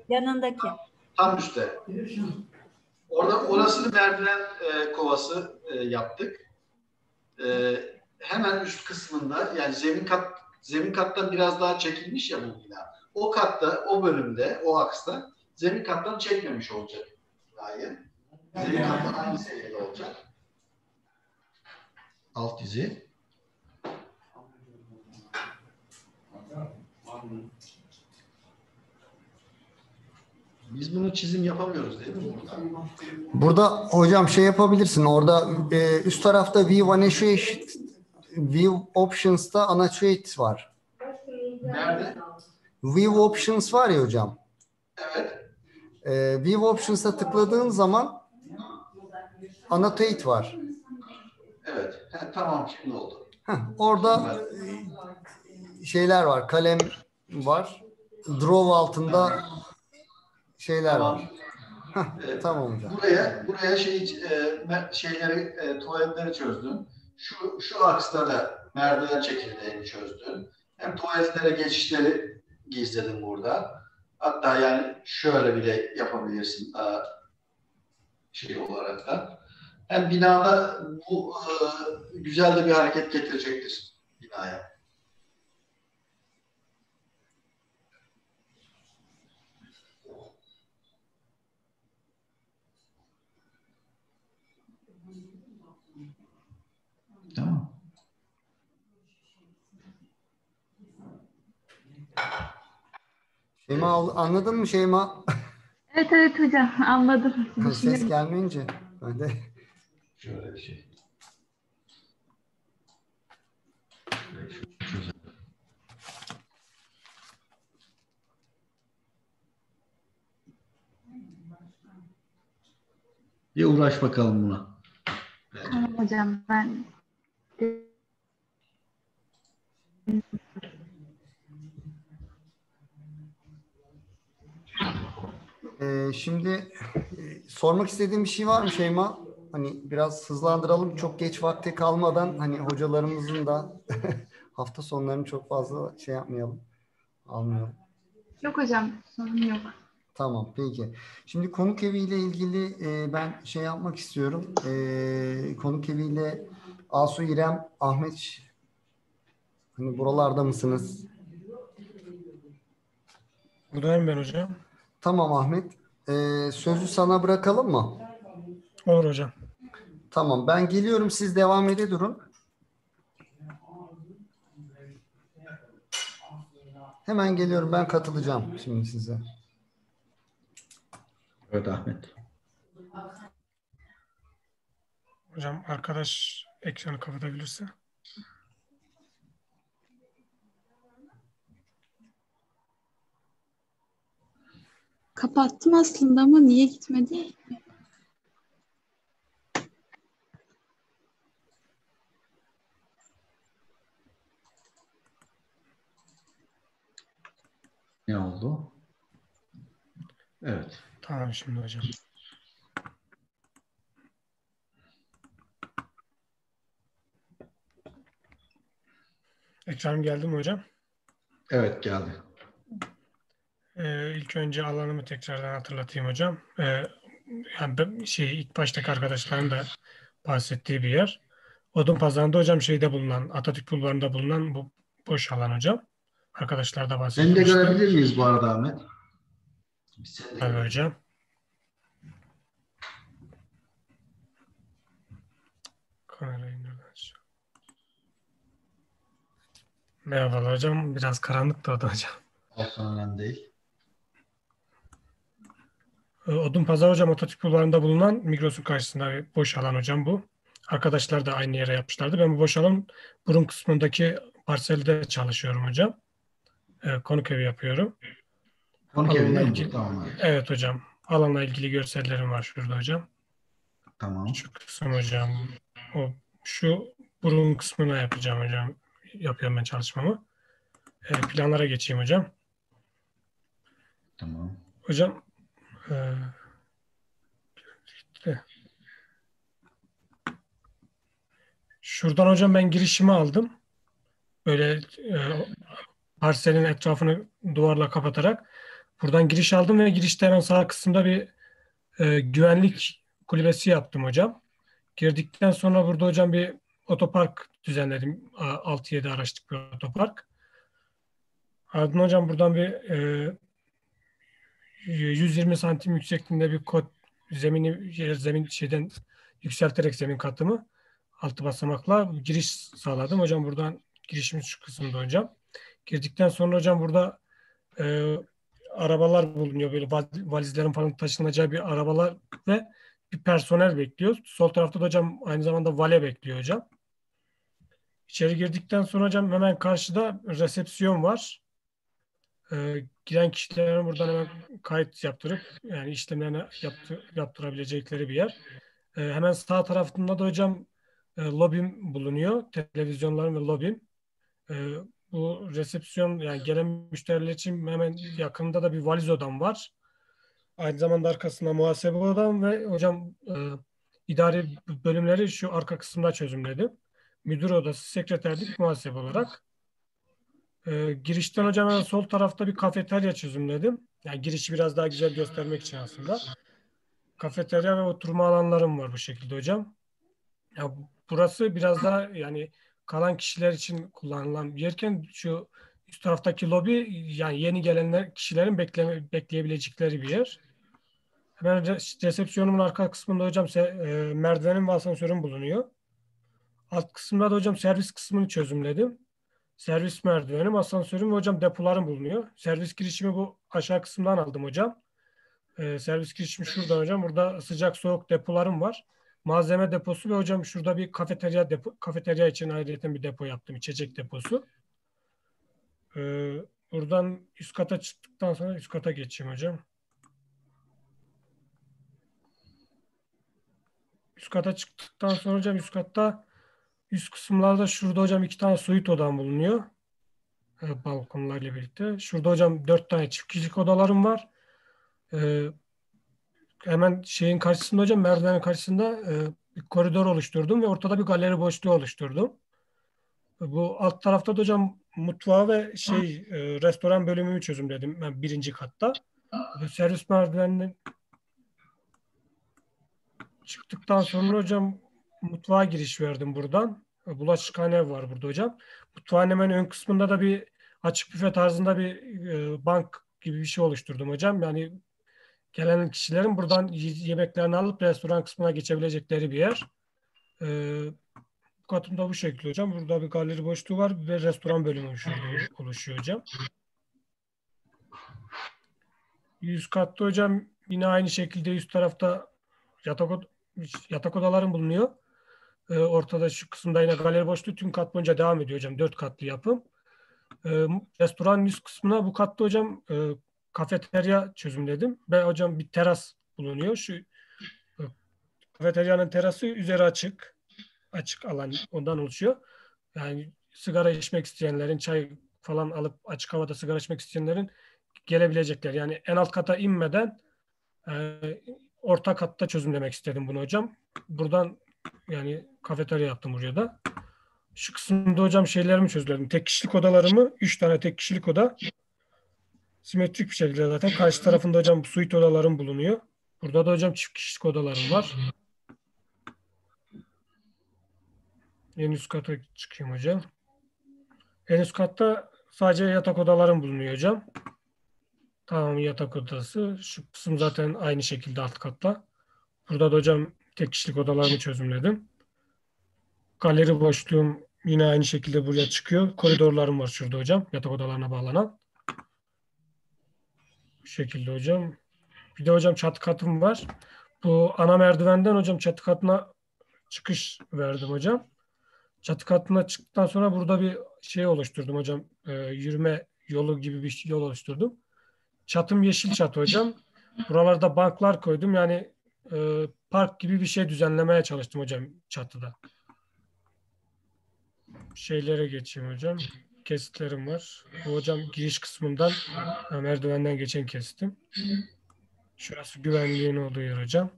Yanındaki. tam üstte. Orada orasını merdiven e, kovası e, yaptık. E, hemen üst kısmında yani zemin kat zemin kattan biraz daha çekilmiş ya bu bina. O katta, o bölümde, o aksta zemin kattan çekmemiş olacak binayı. Zemin kattan aynı seviyede olacak. Alt dizi. Biz bunu çizim yapamıyoruz değil mi? Burada hocam şey yapabilirsin. Orada e, üst tarafta View Annotation View Options'ta Annotate var. Nerede? View Options var ya hocam. Evet. E, View Options'a tıkladığın zaman Annotate var. Evet. He, tamam şimdi oldu. Heh, orada e, şeyler var. Kalem var. Draw altında şeyler var. Heh, Evet. tamam hocam. Buraya buraya şey e, şeyleri e, tuvaletleri çözdün. Şu şu aksta da merdiven çekirdeğini çözdün. Hem tuvaletlere geçişleri gizledin burada. Hatta yani şöyle bile yapabilirsin daha şey olarak da. Hem binada bu e, güzel de bir hareket getirecektir binaya. Şeyma anladın mı Şeyma? Evet evet hocam anladım. Ses gelmeyince. Ben de Şöyle bir şey. Bir uğraş bakalım buna. Tamam hocam ben Ee, şimdi e, sormak istediğim bir şey var mı Şeyma? Hani biraz hızlandıralım. Çok geç vakti kalmadan hani hocalarımızın da hafta sonlarını çok fazla şey yapmayalım. Almayalım. yok hocam sorun yok. Tamam peki. Şimdi konuk eviyle ilgili e, ben şey yapmak istiyorum. E, konuk eviyle Asu İrem, Ahmet hani buralarda mısınız? Buradayım ben hocam. Tamam Ahmet. E, sözü sana bırakalım mı? Olur hocam. Tamam ben geliyorum siz devam ede durun. Hemen geliyorum ben katılacağım şimdi size. Evet Ahmet. Hocam arkadaş ekranı kapatabilirse. Kapattım aslında ama niye gitmedi? Ne oldu? Evet. Tamam şimdi hocam. Ekranım geldi mi hocam? Evet geldi. Ee, ilk önce alanımı tekrardan hatırlatayım hocam. Ee, yani ben- şey ilk baştaki arkadaşların da bahsettiği bir yer. Odun pazarında hocam şeyde bulunan Atatürk Bulvarı'nda bulunan bu boş alan hocam. Arkadaşlar da Seni de bahsetmişti. görebilir miyiz bu arada Ahmet? Tabii görelim. hocam. Kamerayı? Merhabalar hocam. Biraz karanlık da oda hocam. Olsun önemli değil. Ee, Odun Pazar hocam Atatürk Bulvarı'nda bulunan Migros'un karşısında boş alan hocam bu. Arkadaşlar da aynı yere yapmışlardı. Ben bu boş alan burun kısmındaki parselde çalışıyorum hocam. Ee, konuk evi yapıyorum. Konuk evi değil ilgili-? Tamam. evet. Hocam. Alanla ilgili görsellerim var şurada hocam. Tamam. Şu kısım hocam. O şu burun kısmına yapacağım hocam. Yapıyorum ben çalışmamı. Ee, planlara geçeyim hocam. Tamam. Hocam gitti. Şuradan hocam ben girişimi aldım. Böyle eee, parselin etrafını duvarla kapatarak buradan giriş aldım ve girişte hemen sağ kısımda bir eee, güvenlik kulübesi yaptım hocam. Girdikten sonra burada hocam bir otopark düzenledim. A- 6-7 araçlık bir otopark. Ardından hocam buradan bir eee 120 santim yüksekliğinde bir kot zemini zemin şeyden yükselterek zemin katımı altı basamakla giriş sağladım. Hocam buradan girişimiz şu kısımda hocam. Girdikten sonra hocam burada e, arabalar bulunuyor. Böyle val- valizlerin falan taşınacağı bir arabalar ve bir personel bekliyor. Sol tarafta da hocam aynı zamanda vale bekliyor hocam. İçeri girdikten sonra hocam hemen karşıda resepsiyon var. Ee, giren kişilerin buradan hemen kayıt yaptırıp yani işlemlerini yaptı, yaptırabilecekleri bir yer. Ee, hemen sağ tarafında da hocam e, lobim bulunuyor. Televizyonların ve lobim. Ee, bu resepsiyon yani gelen müşteriler için hemen yakında da bir valiz odam var. Aynı zamanda arkasında muhasebe odam ve hocam e, idari bölümleri şu arka kısımda çözümledim. Müdür odası, sekreterlik, muhasebe olarak. E, girişten hocam hemen sol tarafta bir kafeterya çözümledim. Yani girişi biraz daha güzel göstermek için aslında. Kafeterya ve oturma alanlarım var bu şekilde hocam. Ya burası biraz daha yani kalan kişiler için kullanılan bir yerken şu üst taraftaki lobi yani yeni gelenler kişilerin bekleme, bekleyebilecekleri bir yer. Hemen re- resepsiyonumun arka kısmında hocam e, merdivenim ve asansörüm bulunuyor. Alt kısımda da hocam servis kısmını çözümledim. Servis merdivenim, asansörüm ve hocam depolarım bulunuyor. Servis girişimi bu aşağı kısımdan aldım hocam. E, servis girişimi şuradan hocam. Burada sıcak soğuk depolarım var. Malzeme deposu ve hocam şurada bir kafeterya depo, kafeterya için ayrıca bir depo yaptım. içecek deposu. Ee, buradan üst kata çıktıktan sonra üst kata geçeyim hocam. Üst kata çıktıktan sonra hocam üst katta üst kısımlarda şurada hocam iki tane suite odam bulunuyor. Ee, balkonlarla birlikte. Şurada hocam dört tane çift kişilik odalarım var. Ee, hemen şeyin karşısında hocam merdivenin karşısında e, bir koridor oluşturdum ve ortada bir galeri boşluğu oluşturdum. Bu alt tarafta da hocam mutfağı ve şey e, restoran bölümümü çözümledim ben birinci katta. Ve servis merdiveninin çıktıktan sonra hocam mutfağa giriş verdim buradan. Bulaşıkhane var burada hocam. Mutfağın hemen ön kısmında da bir açık büfe tarzında bir e, bank gibi bir şey oluşturdum hocam. Yani gelen kişilerin buradan yemeklerini alıp restoran kısmına geçebilecekleri bir yer. Ee, bu katımda bu şekilde hocam. Burada bir galeri boşluğu var ve restoran bölümü şurada oluşuyor hocam. Yüz katta hocam yine aynı şekilde üst tarafta yatak, yatak odalarım bulunuyor. Ee, ortada şu kısımda yine galeri boşluğu tüm kat boyunca devam ediyor hocam. Dört katlı yapım. Ee, restoranın üst kısmına bu katta hocam e, kafeterya çözümledim. Ve hocam bir teras bulunuyor. Şu e, kafeteryanın terası üzeri açık. Açık alan ondan oluşuyor. Yani sigara içmek isteyenlerin, çay falan alıp açık havada sigara içmek isteyenlerin gelebilecekler. Yani en alt kata inmeden e, orta katta çözümlemek istedim bunu hocam. Buradan yani kafeterya yaptım buraya da. Şu kısımda hocam şeylerimi çözümledim. Tek kişilik odalarımı, üç tane tek kişilik oda simetrik bir şekilde zaten. Karşı tarafında hocam suite odalarım bulunuyor. Burada da hocam çift kişilik odalarım var. En üst kata çıkayım hocam. En üst katta sadece yatak odalarım bulunuyor hocam. Tamam yatak odası. Şu kısım zaten aynı şekilde alt katta. Burada da hocam tek kişilik odalarımı çözümledim. Galeri boşluğum yine aynı şekilde buraya çıkıyor. Koridorlarım var şurada hocam. Yatak odalarına bağlanan. Bu şekilde hocam. Bir de hocam çatı katım var. Bu ana merdivenden hocam çatı katına çıkış verdim hocam. Çatı katına çıktıktan sonra burada bir şey oluşturdum hocam. Ee, yürüme yolu gibi bir yol oluşturdum. Çatım yeşil çatı hocam. Buralarda banklar koydum. Yani e, park gibi bir şey düzenlemeye çalıştım hocam çatıda. Şeylere geçeyim hocam. Kesitlerim var. Bu hocam giriş kısmından merdivenden geçen kestim. Şurası güvenliğin olduğu yer hocam.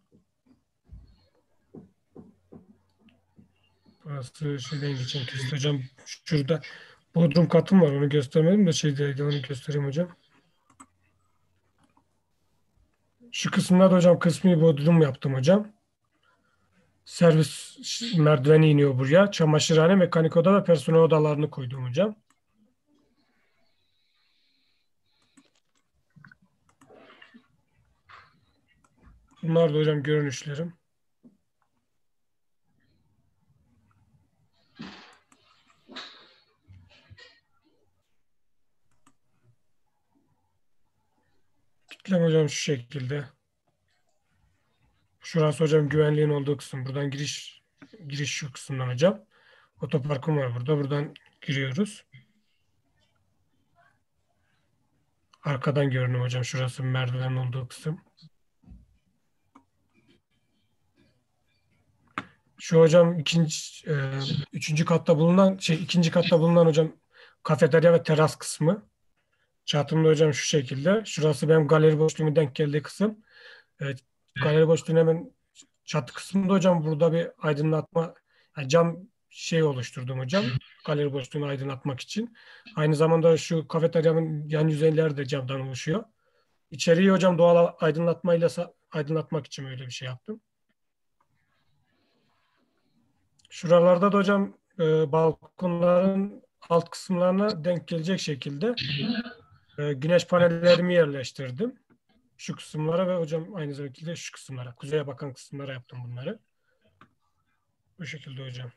Burası şeyden geçen kesit hocam. Şurada bodrum katım var. Onu göstermedim de şeyde onu göstereyim hocam. Şu kısımda da hocam kısmi bodrum yaptım hocam. Servis merdiveni iniyor buraya. Çamaşırhane, mekanik oda ve personel odalarını koydum hocam. Bunlar da hocam görünüşlerim. Kitlem hocam şu şekilde. Şurası hocam güvenliğin olduğu kısım. Buradan giriş giriş şu kısımdan hocam. Otoparkım var burada. Buradan giriyoruz. Arkadan görünüm hocam. Şurası merdiven olduğu kısım. Şu hocam ikinci, e, üçüncü katta bulunan şey ikinci katta bulunan hocam kafeterya ve teras kısmı. Çatımda hocam şu şekilde. Şurası benim galeri boşluğumun denk geldiği kısım. Evet, galeri boşluğunun hemen çatı kısmında hocam burada bir aydınlatma yani cam şey oluşturdum hocam. Galeri boşluğunu aydınlatmak için. Aynı zamanda şu kafeteryanın yan yüzeyleri de camdan oluşuyor. İçeriği hocam doğal aydınlatmayla aydınlatmak için öyle bir şey yaptım. Şuralarda da hocam e, balkonların alt kısımlarına denk gelecek şekilde e, güneş panellerimi yerleştirdim. Şu kısımlara ve hocam aynı şekilde şu kısımlara, kuzeye bakan kısımlara yaptım bunları. Bu şekilde hocam.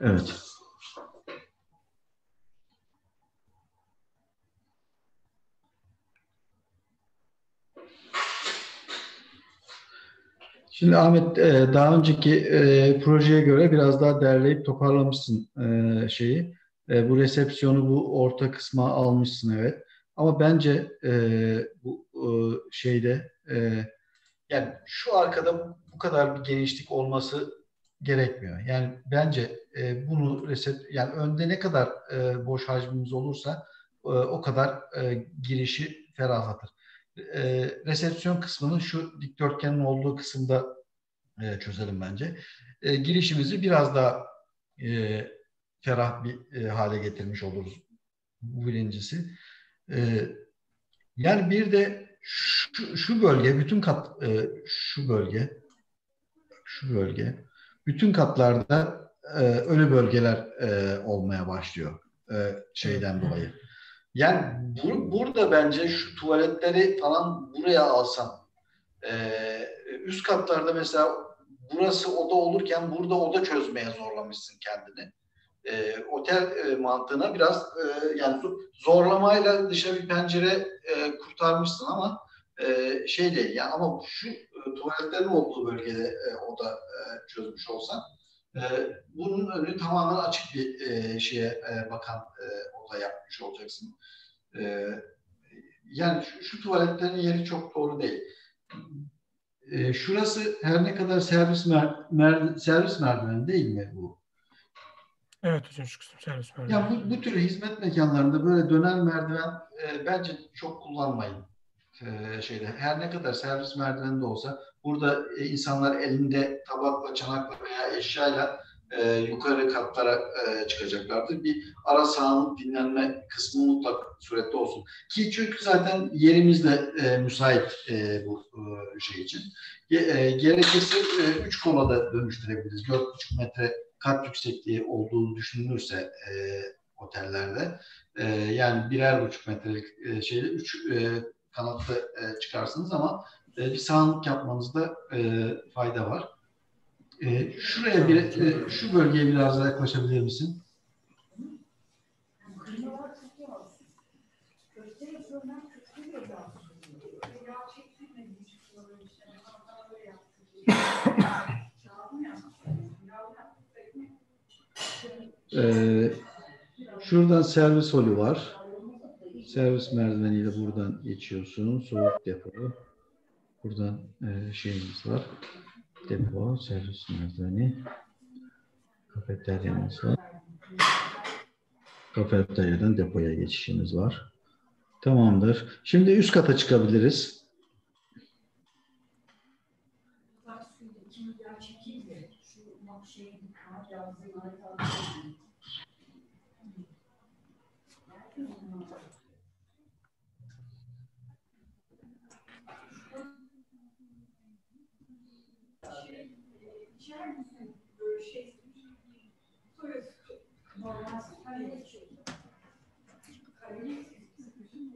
Evet. Şimdi Ahmet e, daha önceki e, projeye göre biraz daha derleyip toparlamışsın e, şeyi. Bu resepsiyonu bu orta kısma almışsın evet. Ama bence bu şeyde yani şu arkada bu kadar bir genişlik olması gerekmiyor. Yani bence bunu reset yani önde ne kadar boş hacmimiz olursa o kadar girişi ferahlatır. E, resepsiyon kısmını şu dikdörtgenin olduğu kısımda e, çözelim bence. E, girişimizi biraz daha e, ferah bir e, hale getirmiş oluruz. Bu birincisi. E, yani bir de şu, şu bölge, bütün kat e, şu bölge, şu bölge, bütün katlarda e, ölü bölgeler e, olmaya başlıyor e, şeyden dolayı. Yani bu, burada bence şu tuvaletleri falan buraya alsan e, üst katlarda mesela burası oda olurken burada oda çözmeye zorlamışsın kendini. E, otel e, mantığına biraz e, yani zorlamayla dışa bir pencere e, kurtarmışsın ama e, şey değil yani ama şu e, tuvaletlerin olduğu bölgede e, oda e, çözmüş olsan e, bunun önü tamamen açık bir e, şeye e, bakan e, oda yapmış olacaksın. E, yani şu, şu tuvaletlerin yeri çok doğru değil. E, şurası her ne kadar servis mer, mer, servis merdiveni değil mi bu? Evet hocam şu kısım servis merdiveni. Ya bu, bu tür hizmet mekanlarında böyle dönen merdiven e, bence çok kullanmayın. E, şeyde her ne kadar servis merdiveni de olsa burada e, insanlar elinde tabakla, çanakla veya eşyayla e, yukarı katlara e, çıkacaklardır. Bir ara sağlık dinlenme kısmı mutlak surette olsun. Ki çünkü zaten yerimiz de e, müsait e, bu e, şey için. Ge, e, gerekirse e, üç kola da dönüştürebiliriz. 4,5 metre kat yüksekliği olduğunu düşünülürse e, otellerde e, yani birer buçuk metrelik e, şeyde üç e, kanatlı e, çıkarsınız ama e, bir sağlık yapmanızda e, fayda var. E, şuraya bir, e, şu bölgeye biraz daha yaklaşabilir misin? Ee, şuradan servis holü var. Servis merdiveniyle buradan geçiyorsun. Soğuk depo. Buradan e, şeyimiz var. Depo, servis merdiveni. Kafeteryamız var. Kafeteryadan depoya geçişimiz var. Tamamdır. Şimdi üst kata çıkabiliriz.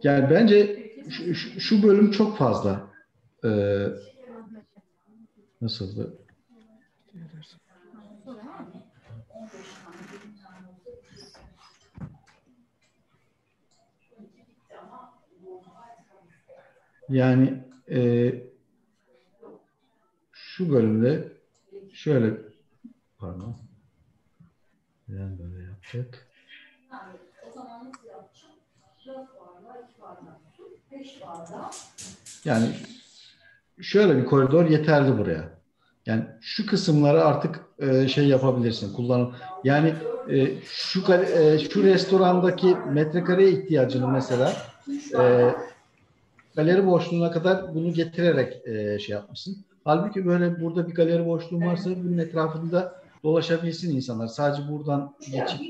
Yani bence şu, şu- bölüm çok fazla. Ee, nasıldı? Yani e, şu bölümde şöyle pardon. Neden böyle yaptık? Yani şöyle bir koridor yeterli buraya. Yani şu kısımları artık e, şey yapabilirsin, kullanım. Yani e, şu e, şu restorandaki metrekareye ihtiyacını mesela e, galeri boşluğuna kadar bunu getirerek e, şey yapmışsın. Halbuki böyle burada bir galeri boşluğun varsa bunun etrafında dolaşabilsin insanlar. Sadece buradan geçip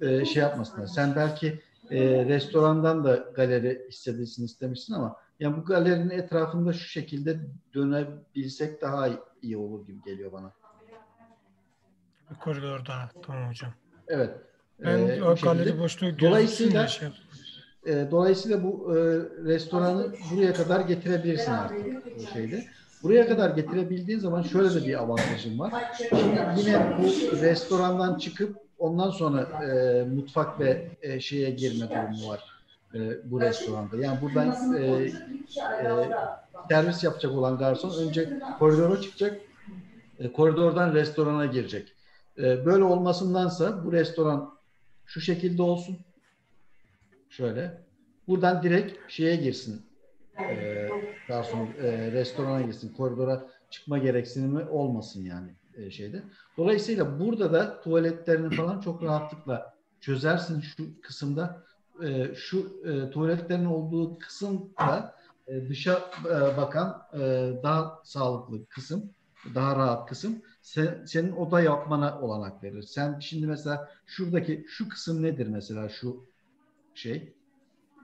e, şey yapmasınlar. Sen belki e, restorandan da galeri hissedilsin istemişsin ama yani bu galerinin etrafında şu şekilde dönebilsek daha iyi olur gibi geliyor bana. Bir koridor daha. Tamam hocam. Evet. Ben e, bu o şekilde. galeri boşluğu Dolayısıyla- şey E, dolayısıyla bu e, restoranı buraya kadar getirebilirsin artık bu şeyde. Buraya kadar getirebildiğin zaman şöyle de bir avantajın var. Şimdi yine bu restorandan çıkıp ondan sonra e, mutfak ve e, şeye girme durumu var e, bu restoranda. Yani buradan e, e, servis yapacak olan garson önce koridora çıkacak, e, koridordan restorana girecek. E, böyle olmasındansa bu restoran şu şekilde olsun. Şöyle. Buradan direkt şeye girsin. E, garson e, restorana girsin. Koridora çıkma gereksinimi olmasın yani e, şeyde. Dolayısıyla burada da tuvaletlerini falan çok rahatlıkla çözersin şu kısımda. E, şu e, tuvaletlerin olduğu kısım da e, dışa e, bakan e, daha sağlıklı kısım, daha rahat kısım. Sen, senin oda yapmana olanak verir. Sen şimdi mesela şuradaki şu kısım nedir mesela şu şey?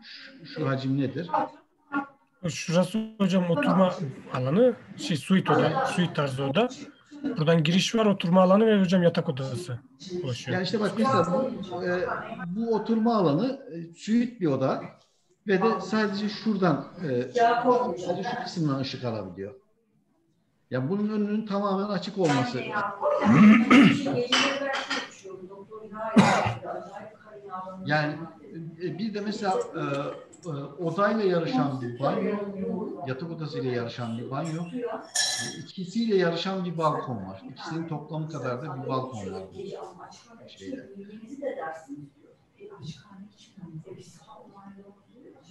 Şu, şu hacim nedir? Şurası hocam oturma alanı, şey suite oda, suite tarzı oda. Buradan giriş var, oturma alanı ve hocam yatak odası oluşuyor. Yani işte bak mesela bu, e, bu oturma alanı e, suite bir oda ve de sadece şuradan e, sadece şu kısımdan ışık alabiliyor. Yani bunun önünün tamamen açık olması. Yani e, bir de mesela e, odayla yarışan bir banyo, yatak odasıyla yarışan bir banyo, e, ikisiyle yarışan bir balkon var. İkisinin toplamı kadar da bir balkon var bu şeyde. Yediğinizi de dersiniz diyor. E.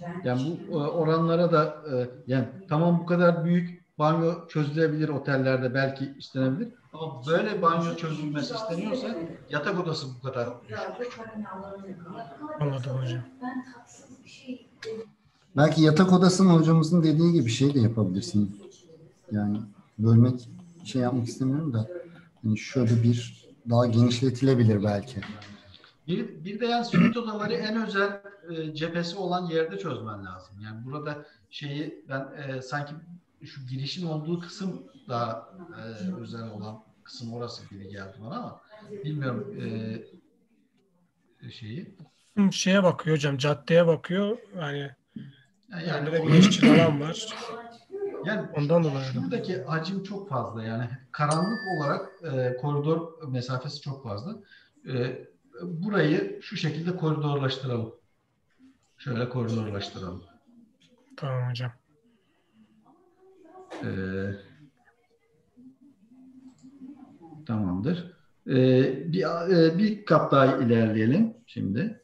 E, Yani bu e, oranlara da e, yani tamam bu kadar büyük banyo çözülebilir otellerde belki istenebilir ama böyle banyo çözülmesi isteniyorsa yatak odası bu kadar. Anladım hocam. Ben tatsız bir şey Belki yatak odasını hocamızın dediği gibi şey de yapabilirsin. Yani bölmek şey yapmak istemiyorum da hani şöyle bir daha genişletilebilir belki. Bir, bir de yani suite odaları en özel e, cephesi olan yerde çözmen lazım. Yani burada şeyi ben e, sanki şu girişin olduğu kısım daha e, özel olan kısım orası gibi geldi bana ama bilmiyorum e, şeyi. Şeye bakıyor hocam, caddeye bakıyor. Yani Yani, yani o- bir yeşil alan var. Yani Ondan dolayı. Şuradaki hacim çok fazla yani karanlık olarak e, koridor mesafesi çok fazla. E, burayı şu şekilde koridorlaştıralım. Şöyle koridorlaştıralım. Tamam hocam. E, tamamdır. E, bir, e, bir kat daha ilerleyelim şimdi.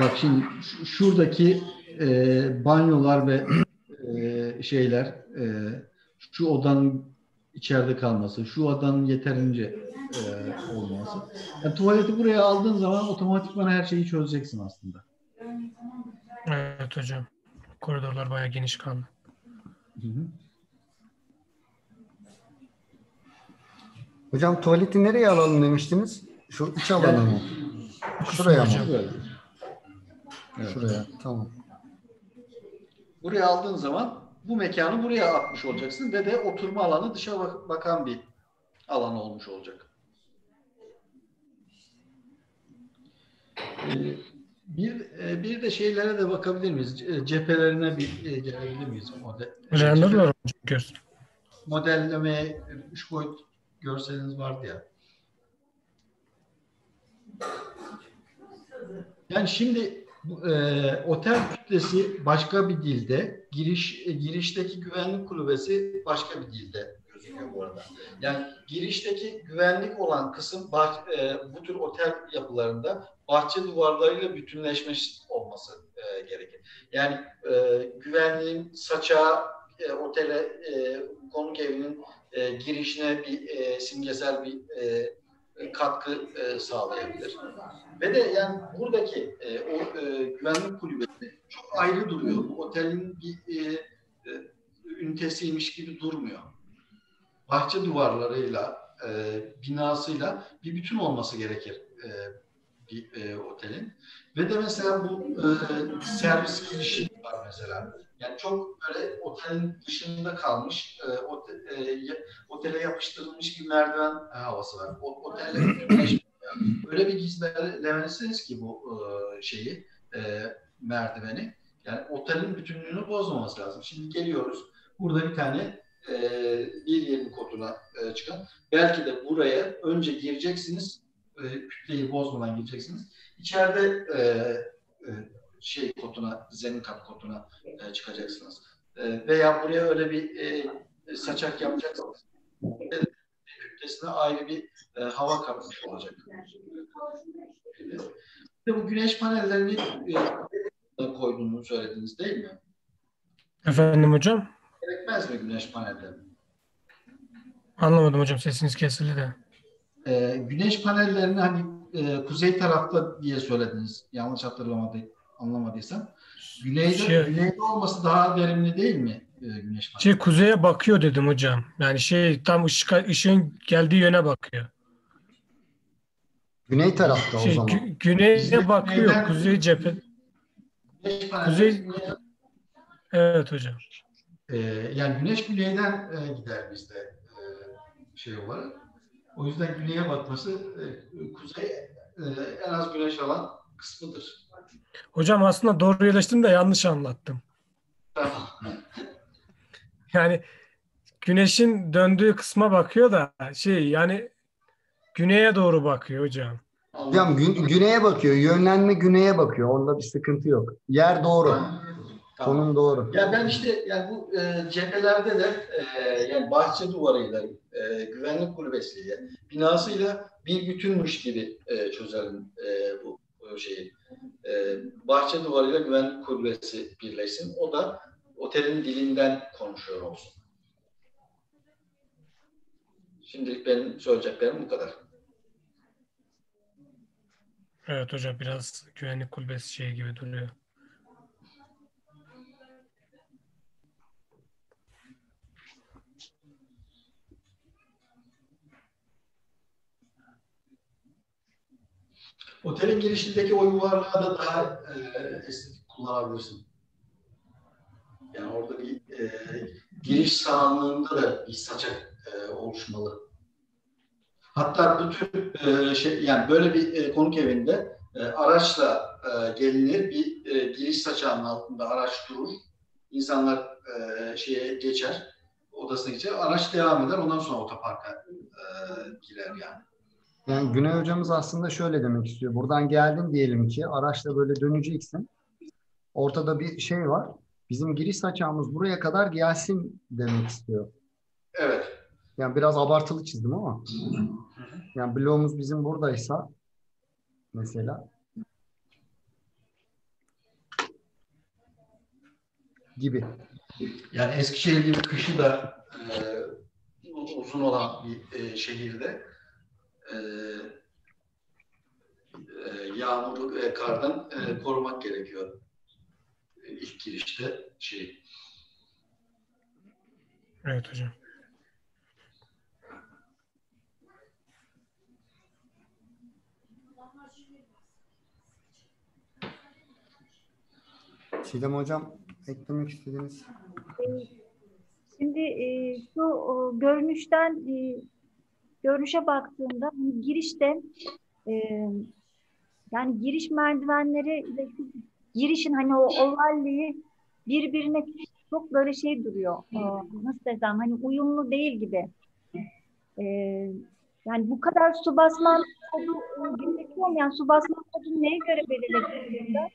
Bak şimdi şu- şuradaki e, banyolar ve e, şeyler e, şu odanın içeride kalması, şu odanın yeterince e, olması. Yani tuvaleti buraya aldığın zaman otomatikman her şeyi çözeceksin aslında. Evet hocam. Koridorlar bayağı geniş kaldı. Hı hı. Hocam tuvaleti nereye alalım demiştiniz? Şu iç alana mı? Şuraya mı? Evet. Şuraya. Tamam. Buraya aldığın zaman bu mekanı buraya atmış olacaksın ve de oturma alanı dışa bak- bakan bir alan olmuş olacak. Ee, Bir, e, bir de şeylere de bakabilir miyiz? Ce- Cephelerine bir e, gelebilir miyiz? Model, hocam göz. modellemeye üç boyut görseliniz vardı ya. Yani şimdi e, otel kütlesi başka bir dilde, giriş e, girişteki güvenlik kulübesi başka bir dilde gözüküyor bu arada. Yani girişteki güvenlik olan kısım bah- e, bu tür otel yapılarında bahçe duvarlarıyla bütünleşmiş olması e, gerekir. Yani e, güvenliğin saçağı e, otele e, konuk evinin e, girişine bir e, simgesel bir e, katkı e, sağlayabilir. Ve de yani buradaki e, o e, güvenlik kulübesi çok ayrı duruyor. Bu otelin bir e, e, ünitesiymiş gibi durmuyor. Bahçe duvarlarıyla, e, binasıyla bir bütün olması gerekir e, bir e, otelin. Ve de mesela bu e, servis girişi var mesela. Yani çok böyle otelin dışında kalmış, e, ote, e, otele yapıştırılmış bir merdiven havası var. O, otelle. Öyle bir gizlemelisiniz ki bu e, şeyi, e, merdiveni. Yani otelin bütünlüğünü bozmaması lazım. Şimdi geliyoruz. Burada bir tane e, 1.20 koduna e, çıkan. Belki de buraya önce gireceksiniz. E, kütleyi bozmadan gireceksiniz. İçeride e, e, şey koduna, zemin kat koduna e, çıkacaksınız. E, veya buraya öyle bir e, saçak yapacaksınız. E, kütlesine ayrı bir e, hava katmış olacak. De bu güneş panellerini e, koyduğunu söylediniz değil mi? Efendim hocam? Gerekmez mi güneş panelleri? Anlamadım hocam sesiniz kesildi de. Ee, güneş panellerini hani e, kuzey tarafta diye söylediniz. Yanlış hatırlamadı, anlamadıysam. Güneyde, Şey- güneyde olması daha verimli değil mi e, güneş paneli? Şey kuzeye bakıyor dedim hocam. Yani şey tam ışık, ışığın geldiği yöne bakıyor. Güney tarafta o Şey zaman. gü- güneye Bizde bakıyor. güneyden- Kuzey cephe. Kuzey- Evet hocam. e, yani güneş güneyden e, gider bizde e, şey olarak. O yüzden güneye bakması e, kuzey e, en az güneş alan kısmıdır. Hocam aslında doğru yerleştirdim de yanlış anlattım. Tamam. Yani güneşin döndüğü kısma bakıyor da şey yani güneye doğru bakıyor hocam. Hocam gün- güneye bakıyor. Yönlenme güneye bakıyor. Onda bir sıkıntı yok. Yer doğru. Tamam. Konum doğru. Ya ben işte yani bu e, cephelerde de e, yani bahçe duvarıyla, e, güvenlik kulübesiyle, binasıyla bir bütünmüş gibi e, çözelim e, bu, bu şeyi. E, bahçe duvarıyla güvenlik kulübesi birleşsin. O da otelin dilinden konuşuyor olsun. Şimdilik benim söyleyeceklerim bu kadar. Evet hocam biraz güvenlik kulübesi şey gibi duruyor. Otelin girişindeki o yuvarlağı da daha e, estetik kullanabilirsin. Yani orada bir e, giriş sahanlığında da bir saçak e, oluşmalı. Hatta bu tür e, şey yani böyle bir e, konuk evinde e, araçla e, gelinir bir e, giriş saçağının altında araç durur. İnsanlar e, şeye geçer, odasına geçer, araç devam eder. Ondan sonra otoparka e, girer yani. Yani Güney hocamız aslında şöyle demek istiyor. Buradan geldin diyelim ki araçla böyle döneceksin. Ortada bir şey var. Bizim giriş saçağımız buraya kadar gelsin demek istiyor. Evet. Yani biraz abartılı çizdim ama. Yani bloğumuz bizim buradaysa mesela gibi. Yani Eskişehir gibi kışı da e, uzun olan bir e, şehirde e, e, yağmur ve kardan e, korumak gerekiyor. E, ilk girişte şey. Evet hocam. Çiğdem hocam eklemek istediğiniz. Şimdi e, şu görünüşten e, görünüşe baktığımda hani girişte e, yani giriş merdivenleri girişin hani o ovalliği birbirine çok böyle şey duruyor. Ee, nasıl desem hani uyumlu değil gibi. Ee, yani bu kadar su basman kodu e, gerekiyor? Yani su basman kodu neye göre belirleniyor?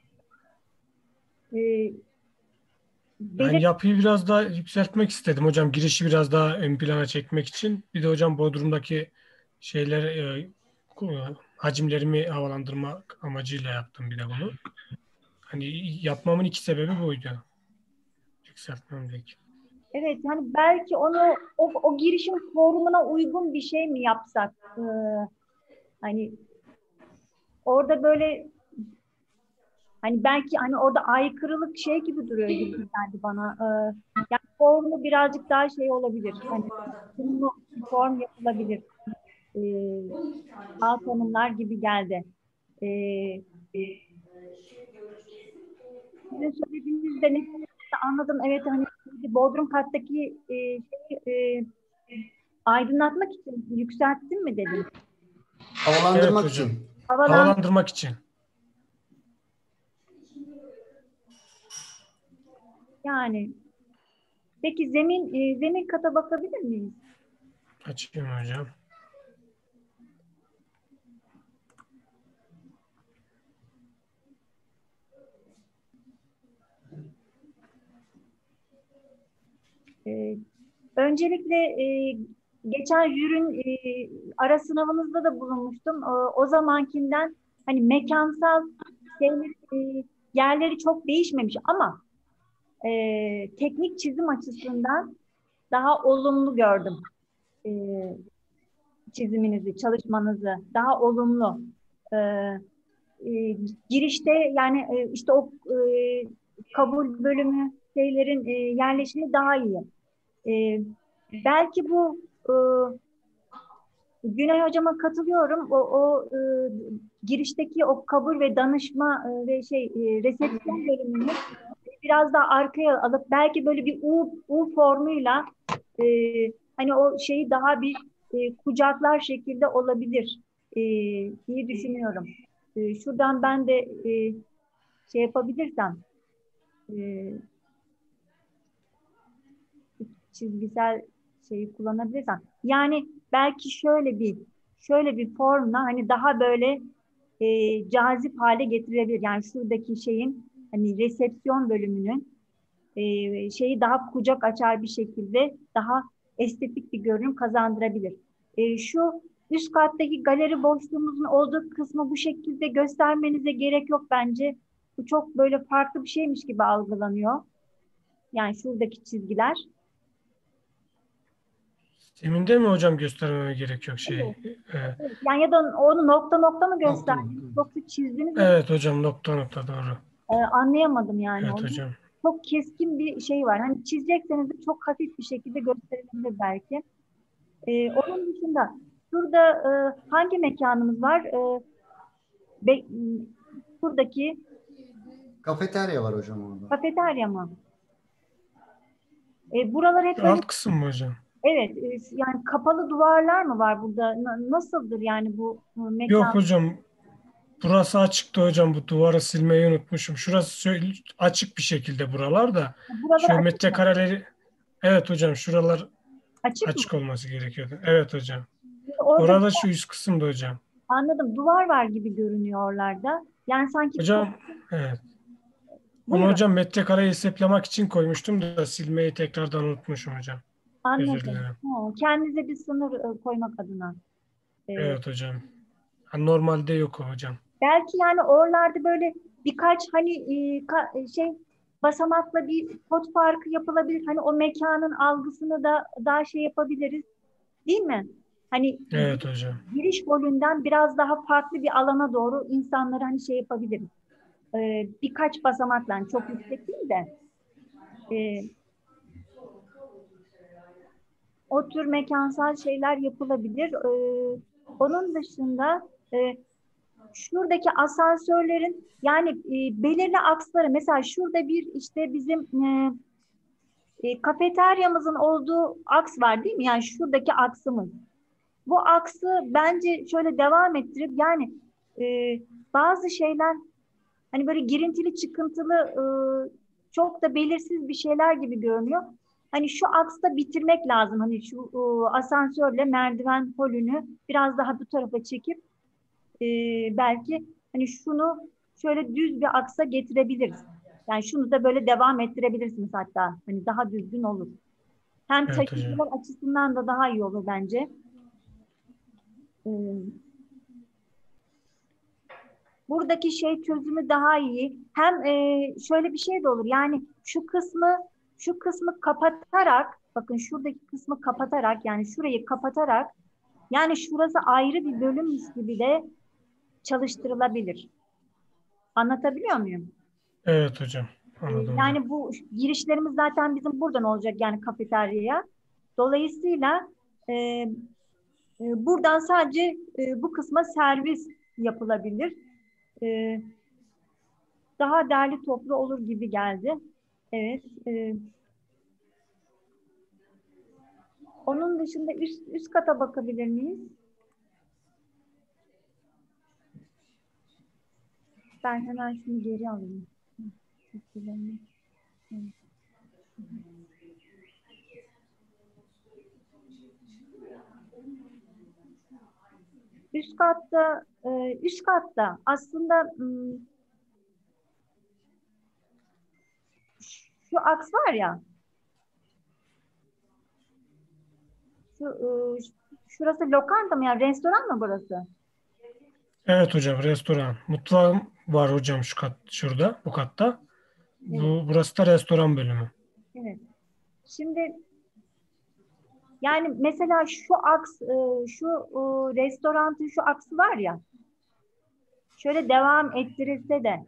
Ee, Ben belir- yapıyı biraz daha yükseltmek istedim hocam. Girişi biraz daha ön plana çekmek için. Bir de hocam Bodrum'daki şeyler e, hacimlerimi havalandırmak amacıyla yaptım bir de bunu. Hani yapmamın iki sebebi buydu. Yükseltmemdeki. Evet yani belki onu o, o girişin formuna uygun bir şey mi yapsak? Ee, hani orada böyle hani belki hani orada aykırılık şey gibi duruyor gibi geldi bana. Ee, yani formu birazcık daha şey olabilir. Hani form yapılabilir. Ee, tanımlar gibi geldi. Ee, sizin söylediğiniz de ne anladım. Evet hani Bodrum kattaki e, şeyi, e, aydınlatmak için yükselttin mi dedim. Havalandırmak Evet için. Havalan Havalandırmak için. Yani. Peki zemin e, zemin kata bakabilir miyiz? Açayım hocam. Ee, öncelikle e, geçen jürün e, ara sınavınızda da bulunmuştum. O, o zamankinden hani mekansal şeyleri, e, yerleri çok değişmemiş ama e, teknik çizim açısından daha olumlu gördüm e, çiziminizi, çalışmanızı. Daha olumlu. E, e, girişte yani e, işte o e, kabul bölümü şeylerin e, yerleşimi daha iyi. E, belki bu e, Günay Hocam'a katılıyorum. O, o e, girişteki o kabul ve danışma e, ve şey e, resepsiyon bölümünü biraz daha arkaya alıp belki böyle bir U, U formuyla e, hani o şeyi daha bir e, kucaklar şekilde olabilir e, diye düşünüyorum. E, şuradan ben de e, şey yapabilirsem e, çizgisel şeyi kullanabilirsem yani belki şöyle bir şöyle bir formla hani daha böyle e, cazip hale getirebilir. Yani şuradaki şeyin hani resepsiyon bölümünün e, şeyi daha kucak açar bir şekilde daha estetik bir görünüm kazandırabilir. E, şu üst kattaki galeri boşluğumuzun olduğu kısmı bu şekilde göstermenize gerek yok bence. Bu çok böyle farklı bir şeymiş gibi algılanıyor. Yani şuradaki çizgiler. Zeminde mi hocam göstermeme gerek yok şey? Evet. Evet. Yani ya da onu nokta nokta mı gösterdiniz? nokta. Çizdiniz mi? Evet hocam nokta nokta doğru. Ee, anlayamadım yani Evet onu. hocam. Çok keskin bir şey var. Hani çizecekseniz de çok hafif bir şekilde gösterilebilir belki. Ee, onun dışında şurada e, hangi mekanımız var? Ee, be, buradaki Kafeterya var hocam orada. kafeterya mı? Ee, buralar hep böyle Alt kısım mı hocam? evet e, yani kapalı duvarlar mı var burada? Na- nasıldır yani bu e, mekan? Yok hocam. Burası açıktı hocam. Bu duvarı silmeyi unutmuşum. Şurası şöyle açık bir şekilde buralar da. Buralar mı? metrekareleri Evet hocam şuralar açık mı? açık olması gerekiyordu. Evet hocam. Orada Orada şu üst kısımda hocam. anladım. Duvar var gibi görünüyor oralarda. Yani sanki Hocam evet. Bunu hocam metrekare hesaplamak için koymuştum da silmeyi tekrardan unutmuşum hocam. Anladım. Ha, kendinize bir sınır e, koymak adına. Ee, Evet hocam. Normalde yok hocam. Belki yani oralarda böyle birkaç hani e, ka- e, şey basamakla bir pot farkı yapılabilir. Hani o mekanın algısını da daha şey yapabiliriz. Değil mi? Hani Evet hocam. giriş golünden biraz daha farklı bir alana doğru insanları hani şey yapabiliriz. Ee, birkaç basamakla çok yüksek değil de e, o tür mekansal şeyler yapılabilir. Ee, onun dışında e, şuradaki asansörlerin yani e, belirli aksları mesela şurada bir işte bizim e, e, kafeteryamızın olduğu aks var değil mi? Yani şuradaki aksımız. Bu aksı bence şöyle devam ettirip yani e, bazı şeyler hani böyle girintili çıkıntılı e, çok da belirsiz bir şeyler gibi görünüyor. Hani şu aksta bitirmek lazım. Hani şu e, asansörle merdiven holünü biraz daha bu tarafa çekip e, belki hani şunu şöyle düz bir aksa getirebiliriz. Yani şunu da böyle devam ettirebilirsiniz hatta. Hani daha düzgün olur. Hem Evet taşıyıcılar açısından da daha iyi olur bence. Ee, buradaki şey çözümü daha iyi. Hem e, şöyle bir şey de olur. Yani şu kısmı şu kısmı kapatarak bakın şuradaki kısmı kapatarak yani şurayı kapatarak yani şurası ayrı bir bölümmüş gibi de çalıştırılabilir. Anlatabiliyor muyum? Evet hocam. Anladım. Yani bu girişlerimiz zaten bizim buradan olacak yani kafeteryaya. Dolayısıyla e, e, buradan sadece e, bu kısma servis yapılabilir. E, daha değerli toplu olur gibi geldi. Evet. e, onun dışında üst, üst kata bakabilir miyiz? Ben hemen şunu geri alayım. Üst katta, e, üst katta aslında şu aks var ya, şu, e, şurası lokanta mı ya, restoran mı burası? Evet hocam restoran. Mutfağım var hocam şu kat şurada bu katta. Bu burası da restoran bölümü. Evet. Şimdi yani mesela şu aks, e, şu e, restoranın şu aksı var ya, şöyle devam ettirilse de,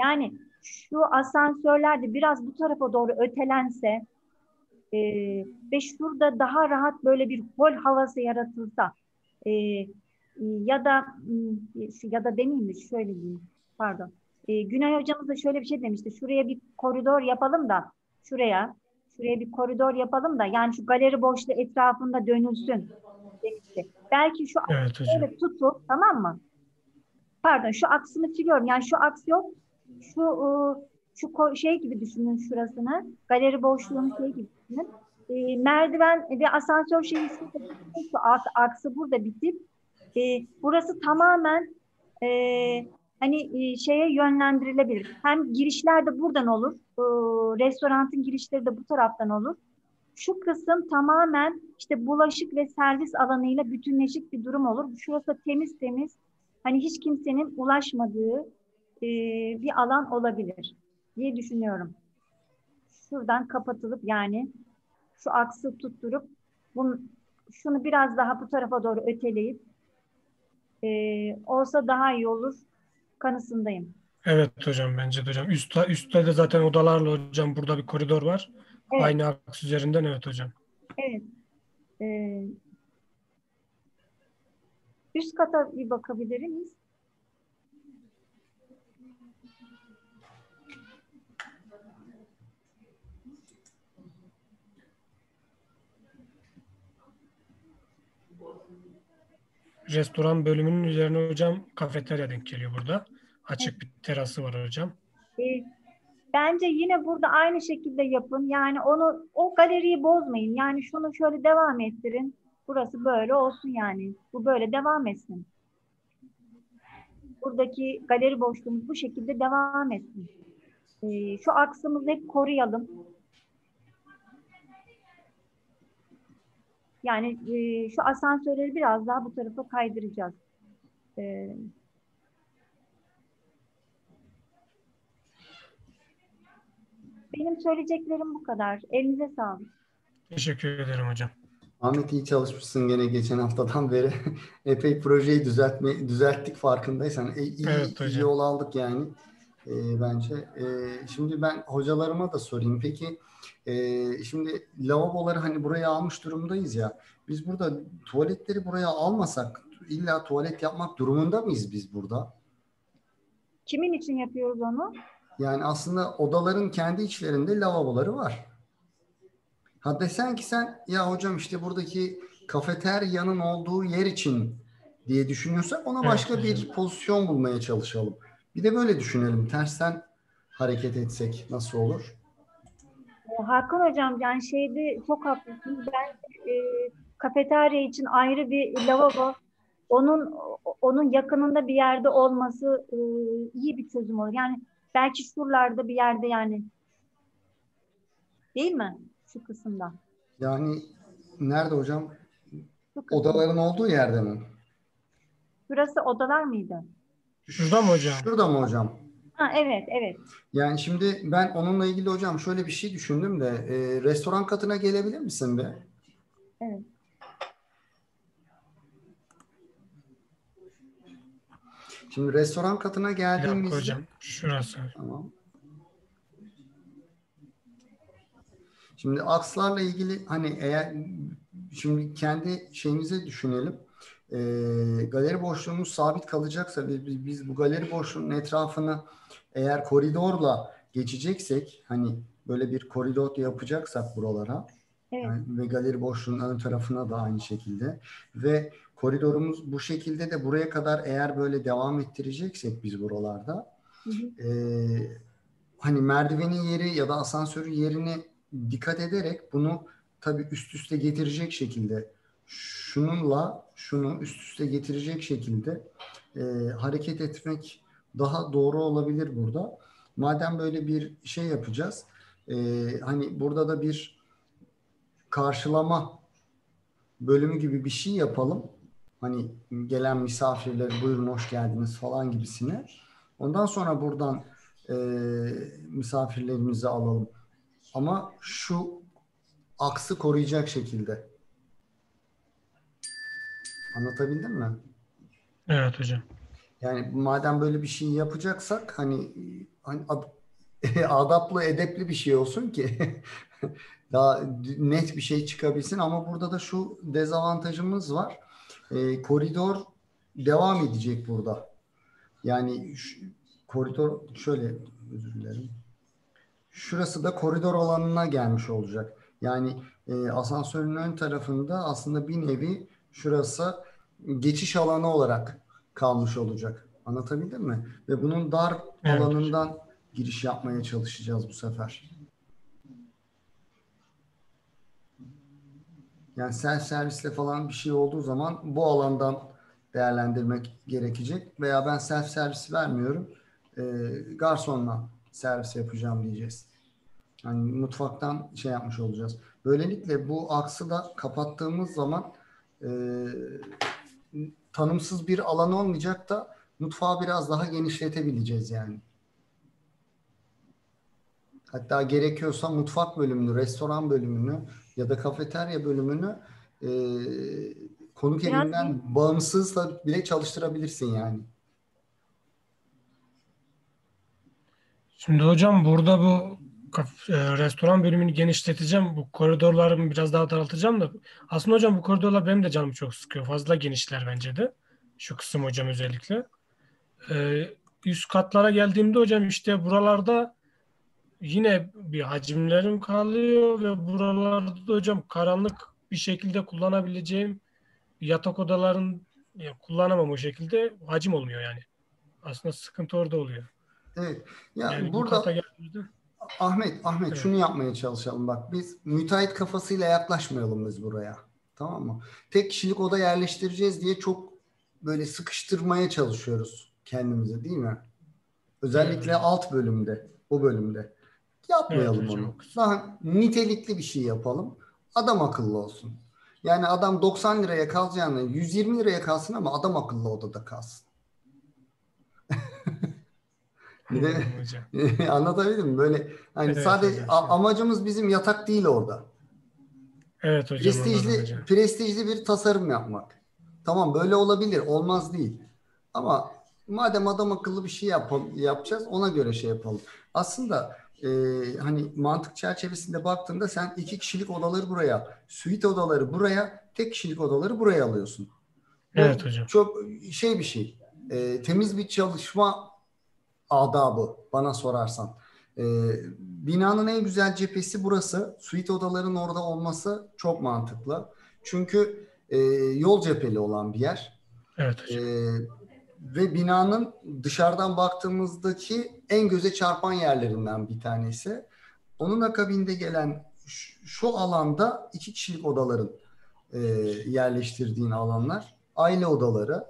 yani şu asansörler de biraz bu tarafa doğru ötelense e, ve şurada daha rahat böyle bir hol havası yaratılsa e, ya da m, şu- ya da demeyeyim mi şöyle diyeyim pardon. E, Günay hocamız da şöyle bir şey demişti. Şuraya bir koridor yapalım da şuraya şuraya bir koridor yapalım da yani şu galeri boşluğu etrafında dönülsün demişti. Belki şu Evet. Böyle tutup tamam mı? Pardon şu aksını siliyorum. Yani şu aks yok. Şu ıı, şu şey gibi düşünün şurasını. Galeri boşluğunu şey gibi düşünün. Ee, merdiven ve asansör şeyi şu aks- aksı burada bitip e, burası tamamen e, hani şeye yönlendirilebilir. Hem girişler de buradan olur. E, restoranın girişleri de bu taraftan olur. Şu kısım tamamen işte bulaşık ve servis alanıyla bütünleşik bir durum olur. Şurası temiz temiz, hani hiç kimsenin ulaşmadığı bir alan olabilir diye düşünüyorum. Şuradan kapatılıp yani şu aksı tutturup bunu, şunu biraz daha bu tarafa doğru öteleyip e, olsa daha iyi olur kanısındayım. Evet hocam bence de hocam. Üstte, üstte de zaten odalarla hocam burada bir koridor var. Evet. Aynı aks üzerinden evet hocam. Evet. Ee, üst kata bir bakabilir miyiz? Restoran bölümünün üzerine hocam kafeterya denk geliyor burada. Açık bir terası var hocam. Ee, bence yine burada aynı şekilde yapın. Yani onu o galeriyi bozmayın. Yani şunu şöyle devam ettirin. Burası böyle olsun yani. Bu böyle devam etsin. Buradaki galeri boşluğumuz bu şekilde devam etsin. Ee, şu aksımızı hep koruyalım. Yani e, şu asansörleri biraz daha bu tarafa kaydıracağız. Ee, benim söyleyeceklerim bu kadar. Elinize sağlık. Teşekkür ederim hocam. Ahmet iyi çalışmışsın gene geçen haftadan beri. Epey projeyi düzeltme, düzelttik farkındaysan. E, iyi, Evet iyi hocam. yol aldık yani e, bence. E, şimdi ben hocalarıma da sorayım. Peki e, şimdi lavaboları hani buraya almış durumdayız ya. Biz burada tuvaletleri buraya almasak illa tuvalet yapmak durumunda mıyız biz burada? Kimin için yapıyoruz onu? Yani aslında odaların kendi içlerinde lavaboları var. Ha desen ki sen ya hocam işte buradaki kafeteryanın olduğu yer için diye düşünüyorsak ona Evet, başka bir pozisyon bulmaya çalışalım. Bir de böyle düşünelim. Tersten hareket etsek nasıl olur? E, Hakan Hocam yani şeyde çok haklısınız. Ben e, kafeterya için ayrı bir lavabo onun onun yakınında bir yerde olması e, iyi bir çözüm olur. Yani belki şuralarda bir yerde yani değil mi? Şu kısımda. Yani nerede hocam? Şu. Odaların olduğu yerde mi? Burası odalar mıydı? Şurada mı hocam? Şurada mı hocam? Ha evet evet. Yani şimdi ben onunla ilgili hocam şöyle bir şey düşündüm de e, restoran katına gelebilir misin be? Evet. Şimdi restoran katına geldiğimizde hocam. Şurası. Tamam. Şimdi akslarla ilgili hani eğer şimdi kendi şeyimizi düşünelim. Ee, galeri boşluğumuz sabit kalacaksa ve biz, bu galeri boşluğunun etrafını eğer koridorla geçeceksek hani böyle bir koridor yapacaksak buralara Evet. yani ve galeri boşluğunun ön tarafına da aynı şekilde ve koridorumuz bu şekilde de buraya kadar eğer böyle devam ettireceksek biz buralarda Hı hı. ee, hani merdivenin yeri ya da asansörün yerini dikkat ederek bunu tabii üst üste getirecek şekilde şununla şunu üst üste getirecek şekilde e, hareket etmek daha doğru olabilir burada. Madem böyle bir şey yapacağız, e, hani burada da bir karşılama bölümü gibi bir şey yapalım. Hani gelen misafirler buyurun hoş geldiniz falan gibisine. Ondan sonra buradan e, misafirlerimizi alalım. Ama şu aksı koruyacak şekilde. Anlatabildim mi? Evet hocam. Yani madem böyle bir şey yapacaksak hani hani ad- adaplı edepli bir şey olsun ki daha net bir şey çıkabilsin ama burada da şu dezavantajımız var. Ee, koridor devam edecek burada. Yani şu- koridor şöyle özür dilerim. Şurası da koridor alanına gelmiş olacak. Yani e, asansörün ön tarafında aslında bir nevi şurası geçiş alanı olarak kalmış olacak. Anlatabildim mi? Ve bunun dar Evet. alanından giriş yapmaya çalışacağız bu sefer. Yani self servisle falan bir şey olduğu zaman bu alandan değerlendirmek gerekecek. Veya ben self servis vermiyorum. E, garsonla servis yapacağım diyeceğiz. Yani mutfaktan şey yapmış olacağız. Böylelikle bu aksı da kapattığımız zaman e, tanımsız bir alan olmayacak da mutfağı biraz daha genişletebileceğiz yani. Hatta gerekiyorsa mutfak bölümünü, restoran bölümünü ya da kafeterya bölümünü e, konuk Biraz evinden bağımsız da bile çalıştırabilirsin yani. Şimdi hocam burada bu restoran bölümünü genişleteceğim. Bu koridorlarımı biraz daha daraltacağım da. Aslında hocam bu koridorlar benim de canımı çok sıkıyor. Fazla genişler bence de. Şu kısım hocam özellikle. E, üst katlara geldiğimde hocam işte buralarda yine bir hacimlerim kalıyor ve buralarda da hocam karanlık bir şekilde kullanabileceğim yatak odaların ya kullanamam o şekilde hacim olmuyor yani. Aslında sıkıntı orada oluyor. Evet. Ya Yani bu burada geldiğimde Ahmet, Ahmet Evet. şunu yapmaya çalışalım bak. Biz müteahhit kafasıyla yaklaşmayalım biz buraya. Tamam mı? Tek kişilik oda yerleştireceğiz diye çok böyle sıkıştırmaya çalışıyoruz kendimizi değil mi? Özellikle Evet. alt bölümde, bu bölümde. Yapmayalım Evet onu. Daha nitelikli bir şey yapalım. Adam akıllı olsun. Yani adam 90 liraya kalacağını 120 liraya kalsın ama adam akıllı odada kalsın. Bir de. Anlatabildim? Böyle hani Evet, sadece hocam. amacımız bizim yatak değil orada. Evet hocam. Prestijli hocam. prestijli bir tasarım yapmak. Tamam böyle olabilir, olmaz değil. Ama madem adam akıllı bir şey yap yapacağız, ona göre şey yapalım. Aslında e, hani mantık çerçevesinde baktığında sen iki kişilik odaları buraya, suite odaları buraya, tek kişilik odaları buraya alıyorsun. Evet hocam. Çok şey bir şey. E, temiz bir çalışma adabı bana sorarsan. E, binanın en güzel cephesi burası. Suite odaların orada olması çok mantıklı. Çünkü e, yol cepheli olan bir yer. Evet hocam. Ee, ve binanın dışarıdan baktığımızdaki en göze çarpan yerlerinden bir tanesi. Onun akabinde gelen şu alanda iki kişilik odaların e, yerleştirdiğin alanlar, aile odaları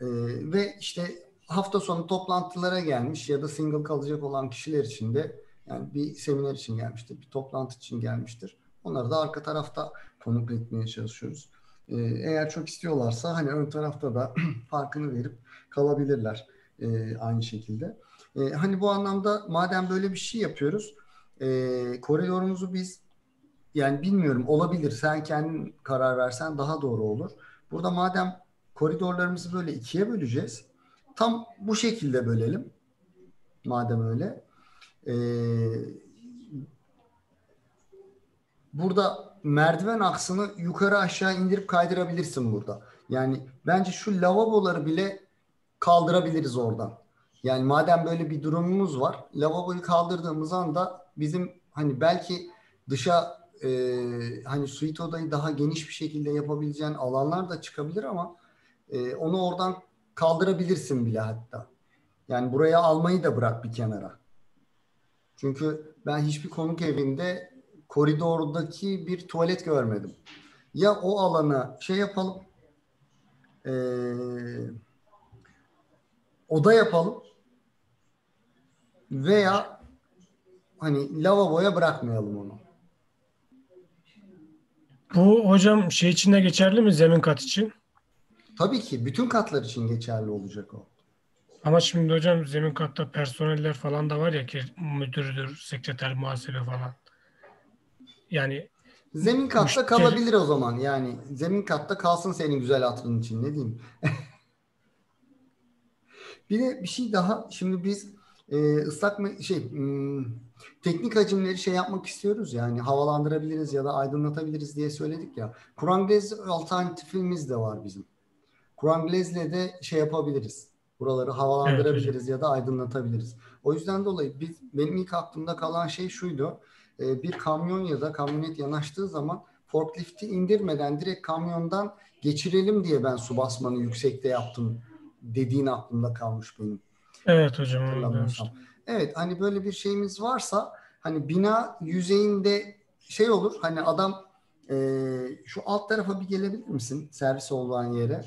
E, ve işte hafta sonu toplantılara gelmiş ya da single kalacak olan kişiler için de yani bir seminer için gelmiştir, bir toplantı için gelmiştir. Onları da arka tarafta konuk etmeye çalışıyoruz. Ee, eğer çok istiyorlarsa hani ön tarafta da farkını verip kalabilirler e, aynı şekilde. E, hani bu anlamda madem böyle bir şey yapıyoruz e, koridorumuzu biz yani bilmiyorum olabilir sen kendin karar versen daha doğru olur. Burada madem koridorlarımızı böyle ikiye böleceğiz tam bu şekilde bölelim madem öyle. E, burada merdiven aksını yukarı aşağı indirip kaydırabilirsin burada. Yani bence şu lavaboları bile kaldırabiliriz oradan. Yani madem böyle bir durumumuz var, lavaboyu kaldırdığımız anda bizim hani belki dışa e, hani suite odayı daha geniş bir şekilde yapabileceğin alanlar da çıkabilir ama e, onu oradan kaldırabilirsin bile hatta. Yani buraya almayı da bırak bir kenara. Çünkü ben hiçbir konuk evinde koridordaki bir tuvalet görmedim. Ya o alana şey yapalım, e, oda yapalım veya hani lavaboya bırakmayalım onu. Bu hocam şey için de geçerli mi zemin kat için? Tabii ki bütün katlar için geçerli olacak o. Ama şimdi hocam zemin katta personeller falan da var ya ki müdürdür, sekreter, muhasebe falan. Yani Zemin katta Müşteri- kalabilir o zaman. Yani zemin katta kalsın senin güzel hatırın için ne diyeyim. bir de bir şey daha. Şimdi biz e, ıslak mı şey hmm, teknik hacimleri şey yapmak istiyoruz yani havalandırabiliriz ya da aydınlatabiliriz diye söyledik ya. Kur'an Glaze alternatifimiz de var bizim. Kur'an Glaze'le de şey yapabiliriz. Buraları havalandırabiliriz ya da aydınlatabiliriz. O yüzden dolayı biz, benim ilk aklımda kalan şey şuydu. E, bir kamyon ya da kamyonet yanaştığı zaman forklifti indirmeden direkt kamyondan geçirelim diye ben su basmanı yüksekte yaptım dediğin aklımda kalmış benim. evet hocam hatırlamıyorsam. Evet hani böyle bir şeyimiz varsa hani bina yüzeyinde şey olur hani adam e, şu alt tarafa bir gelebilir misin servis olan yere?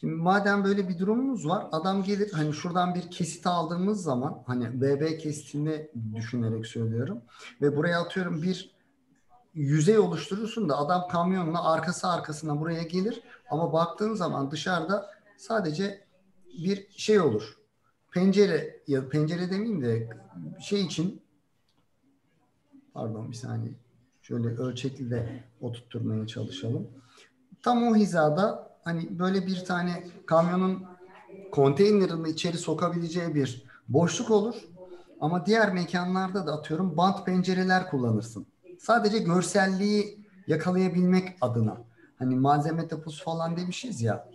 Şimdi madem böyle bir durumumuz var adam gelir hani şuradan bir kesit aldığımız zaman hani BB kesitini düşünerek söylüyorum ve buraya atıyorum bir yüzey oluşturursun da adam kamyonla arkası arkasına buraya gelir ama baktığın zaman dışarıda sadece bir şey olur pencere ya pencere demeyeyim de şey için pardon bir saniye şöyle ölçekli de oturtturmaya çalışalım. Tam o hizada hani böyle bir tane kamyonun konteynerini içeri sokabileceği bir boşluk olur. Ama diğer mekanlarda da atıyorum bant pencereler kullanırsın. Sadece görselliği yakalayabilmek adına. Hani malzeme deposu falan demişiz ya.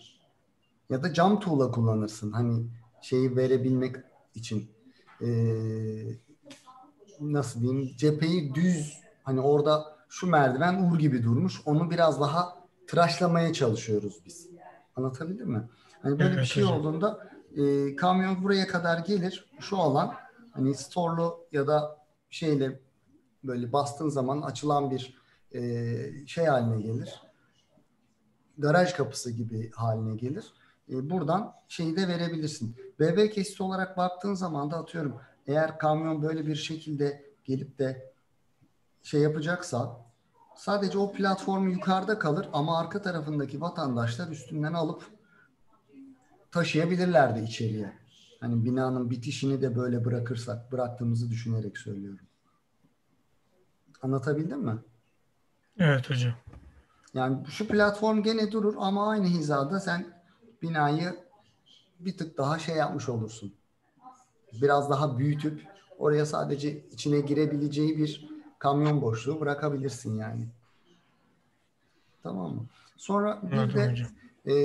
Ya da cam tuğla kullanırsın. Hani şeyi verebilmek için. Ee, nasıl diyeyim? Cepheyi düz hani orada şu merdiven ur gibi durmuş. Onu biraz daha tıraşlamaya çalışıyoruz biz. Anlatabildim mi? Hani böyle Evet, bir şey hocam. olduğunda e, kamyon buraya kadar gelir. Şu alan hani storlu ya da şeyle böyle bastığın zaman açılan bir e, şey haline gelir. Garaj kapısı gibi haline gelir. E, buradan şeyi de verebilirsin. BB kesiti olarak baktığın zaman da atıyorum eğer kamyon böyle bir şekilde gelip de şey yapacaksa sadece o platformu yukarıda kalır ama arka tarafındaki vatandaşlar üstünden alıp taşıyabilirlerdi içeriye. Hani binanın bitişini de böyle bırakırsak, bıraktığımızı düşünerek söylüyorum. Anlatabildim mi? Evet hocam. Yani şu platform gene durur ama aynı hizada sen binayı bir tık daha şey yapmış olursun. Biraz daha büyütüp oraya sadece içine girebileceği bir kamyon boşluğu bırakabilirsin yani. Tamam mı? Sonra bir Anladım de hocam. e,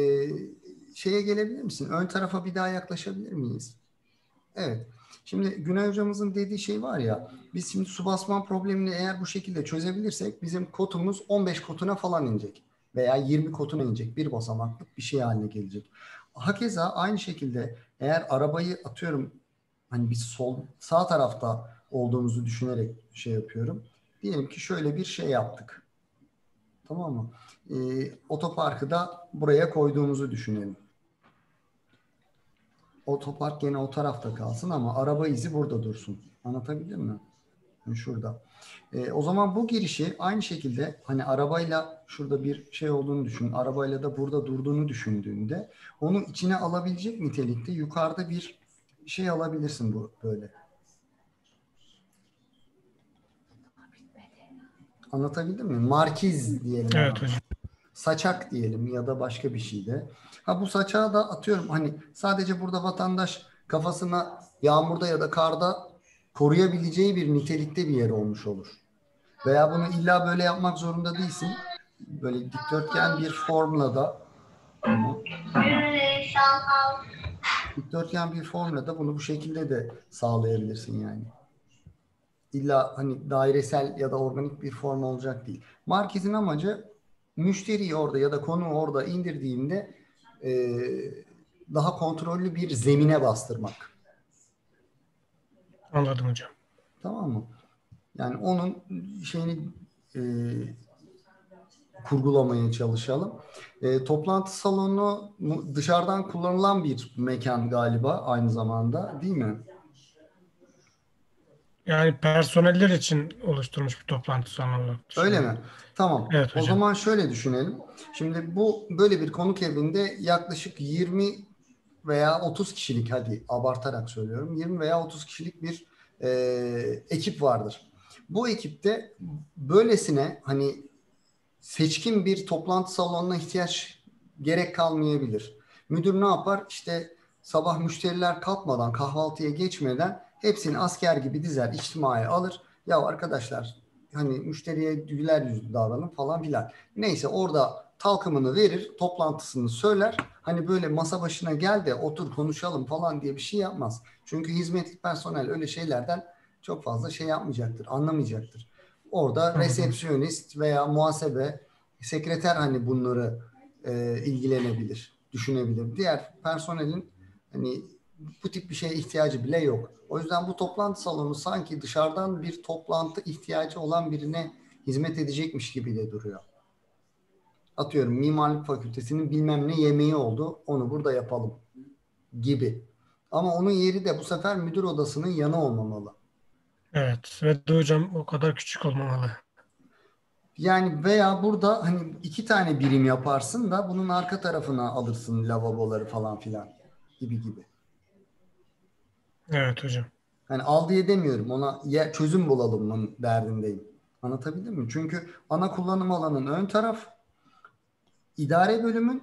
şeye gelebilir misin? Ön tarafa bir daha yaklaşabilir miyiz? Evet. Şimdi Günay hocamızın dediği şey var ya biz şimdi su basman problemini eğer bu şekilde çözebilirsek bizim kotumuz 15 kotuna falan inecek. Veya 20 kotuna inecek. Bir basamaklık bir şey haline gelecek. Hakeza aynı şekilde eğer arabayı atıyorum hani biz sol sağ tarafta olduğumuzu düşünerek şey yapıyorum. Diyelim ki şöyle bir şey yaptık. Tamam mı? Ee, otoparkı da buraya koyduğumuzu düşünelim. Otopark gene o tarafta kalsın ama araba izi burada dursun. Anlatabildim mi? Şurada. Ee, o zaman bu girişi aynı şekilde hani arabayla şurada bir şey olduğunu düşün. Arabayla da burada durduğunu düşündüğünde onu içine alabilecek nitelikte yukarıda bir şey alabilirsin bu böyle. Anlatabildim mi? Markiz diyelim. Evet hocam. Saçak diyelim ya da başka bir şey de. Ha bu saçağı da atıyorum hani sadece burada vatandaş kafasına yağmurda ya da karda koruyabileceği bir nitelikte bir yer olmuş olur. Veya bunu illa böyle yapmak zorunda değilsin. Böyle dikdörtgen bir formla da dikdörtgen bir formla da bunu bu şekilde de sağlayabilirsin yani. İlla hani dairesel ya da organik bir form olacak değil. Markezin amacı müşteriyi orada ya da konuğu orada indirdiğinde e, daha kontrollü bir zemine bastırmak. Anladım hocam. Tamam mı? Yani onun şeyini e, kurgulamaya çalışalım. E, toplantı salonu dışarıdan kullanılan bir mekan galiba aynı zamanda değil mi? Yani personeller için oluşturmuş bir toplantı salonu. Öyle mi? Tamam. Evet o hocam. zaman şöyle düşünelim. Şimdi bu böyle bir konuk evinde yaklaşık 20 veya 30 kişilik hadi abartarak söylüyorum 20 veya 30 kişilik bir e, ekip vardır. Bu ekipte böylesine hani seçkin bir toplantı salonuna ihtiyaç gerek kalmayabilir. Müdür ne yapar? İşte sabah müşteriler kalkmadan kahvaltıya geçmeden hepsini asker gibi dizer içtimaya alır. Ya arkadaşlar hani müşteriye güler yüzlü davranın falan filan. Neyse orada talkımını verir, toplantısını söyler. Hani böyle masa başına gel de otur konuşalım falan diye bir şey yapmaz. Çünkü hizmetli personel öyle şeylerden çok fazla şey yapmayacaktır, anlamayacaktır. Orada resepsiyonist veya muhasebe, sekreter hani bunları e, ilgilenebilir, düşünebilir. Diğer personelin hani bu tip bir şeye ihtiyacı bile yok. O yüzden bu toplantı salonu sanki dışarıdan bir toplantı ihtiyacı olan birine hizmet edecekmiş gibi de duruyor. Atıyorum mimarlık fakültesinin bilmem ne yemeği oldu. Onu burada yapalım gibi. Ama onun yeri de bu sefer müdür odasının yanı olmamalı. Evet. Ve de hocam o kadar küçük olmamalı. Yani veya burada hani iki tane birim yaparsın da bunun arka tarafına alırsın lavaboları falan filan gibi gibi. Evet hocam. Hani al diye demiyorum ona ya çözüm bulalımın derdindeyim. Anlatabildim mi? Çünkü ana kullanım alanın ön taraf, idare bölümün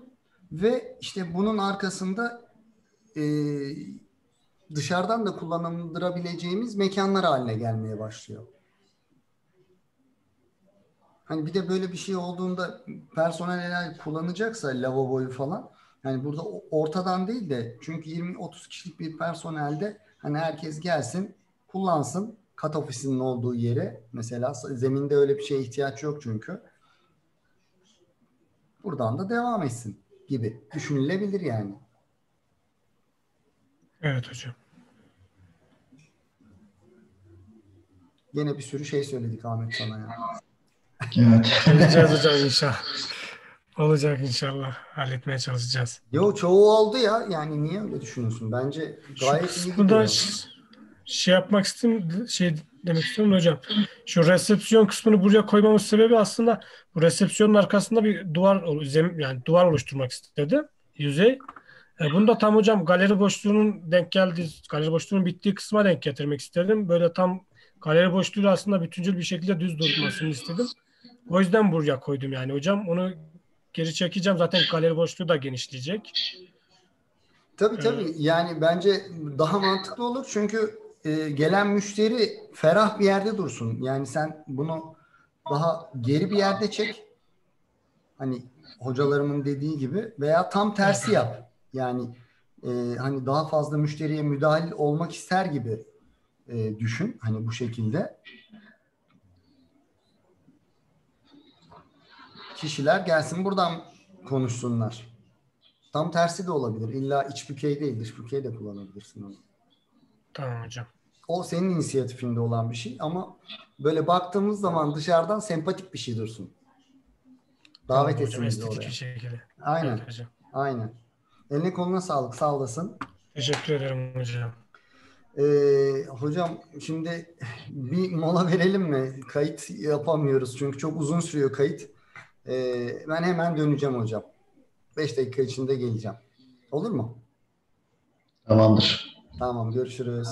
ve işte bunun arkasında e, dışarıdan da kullanıldırabileceğimiz mekanlar haline gelmeye başlıyor. Hani bir de böyle bir şey olduğunda personel eğer kullanacaksa lavaboyu falan yani burada ortadan değil de çünkü 20-30 kişilik bir personelde hani herkes gelsin kullansın kat ofisinin olduğu yere mesela zeminde öyle bir şeye ihtiyaç yok çünkü buradan da devam etsin gibi düşünülebilir yani. Evet hocam. Yine bir sürü şey söyledik Ahmet sana ya. Evet. Halledeceğiz hocam inşallah. Olacak inşallah. Halletmeye çalışacağız. Yo çoğu oldu ya. Yani niye öyle düşünüyorsun? Bence Şu gayet iyi kısmı da gidiyor. ş- şey yapmak istedim, şey demek istiyorum da hocam. Şu resepsiyon kısmını buraya koymamın sebebi aslında bu resepsiyonun arkasında bir duvar ol- zem- yani duvar oluşturmak istedim. Yüzey. E, bunu da tam hocam galeri boşluğunun denk geldiği, galeri boşluğunun bittiği kısma denk getirmek istedim. Böyle tam galeri boşluğu aslında bütüncül bir şekilde düz durmasını istedim. O yüzden buraya koydum yani hocam. Onu geri çekeceğim. Zaten galeri boşluğu da genişleyecek. Tabii tabii. Yani bence daha mantıklı olur. Çünkü e, gelen müşteri ferah bir yerde dursun. Yani sen bunu daha geri bir yerde çek. Hani hocalarımın dediği gibi veya tam tersi yap. Yani e, hani daha fazla müşteriye müdahil olmak ister gibi e, düşün. Hani bu şekilde. Kişiler gelsin buradan konuşsunlar. Tam tersi de olabilir. İlla iç bükey değil, dış bükey de kullanabilirsin onu. Tamam hocam. O senin inisiyatifinde olan bir şey ama böyle baktığımız zaman dışarıdan sempatik bir şey dursun. Davet Tamam etsin bizi oraya. şekilde. Aynen, Evet hocam. aynen. Eline koluna sağlık, sağ olasın. Teşekkür ederim hocam. Ee, hocam şimdi bir mola verelim mi? Kayıt yapamıyoruz çünkü çok uzun sürüyor kayıt. Ee, ben hemen döneceğim hocam. 5 dakika içinde geleceğim. Olur mu? Tamamdır. Tamam, görüşürüz.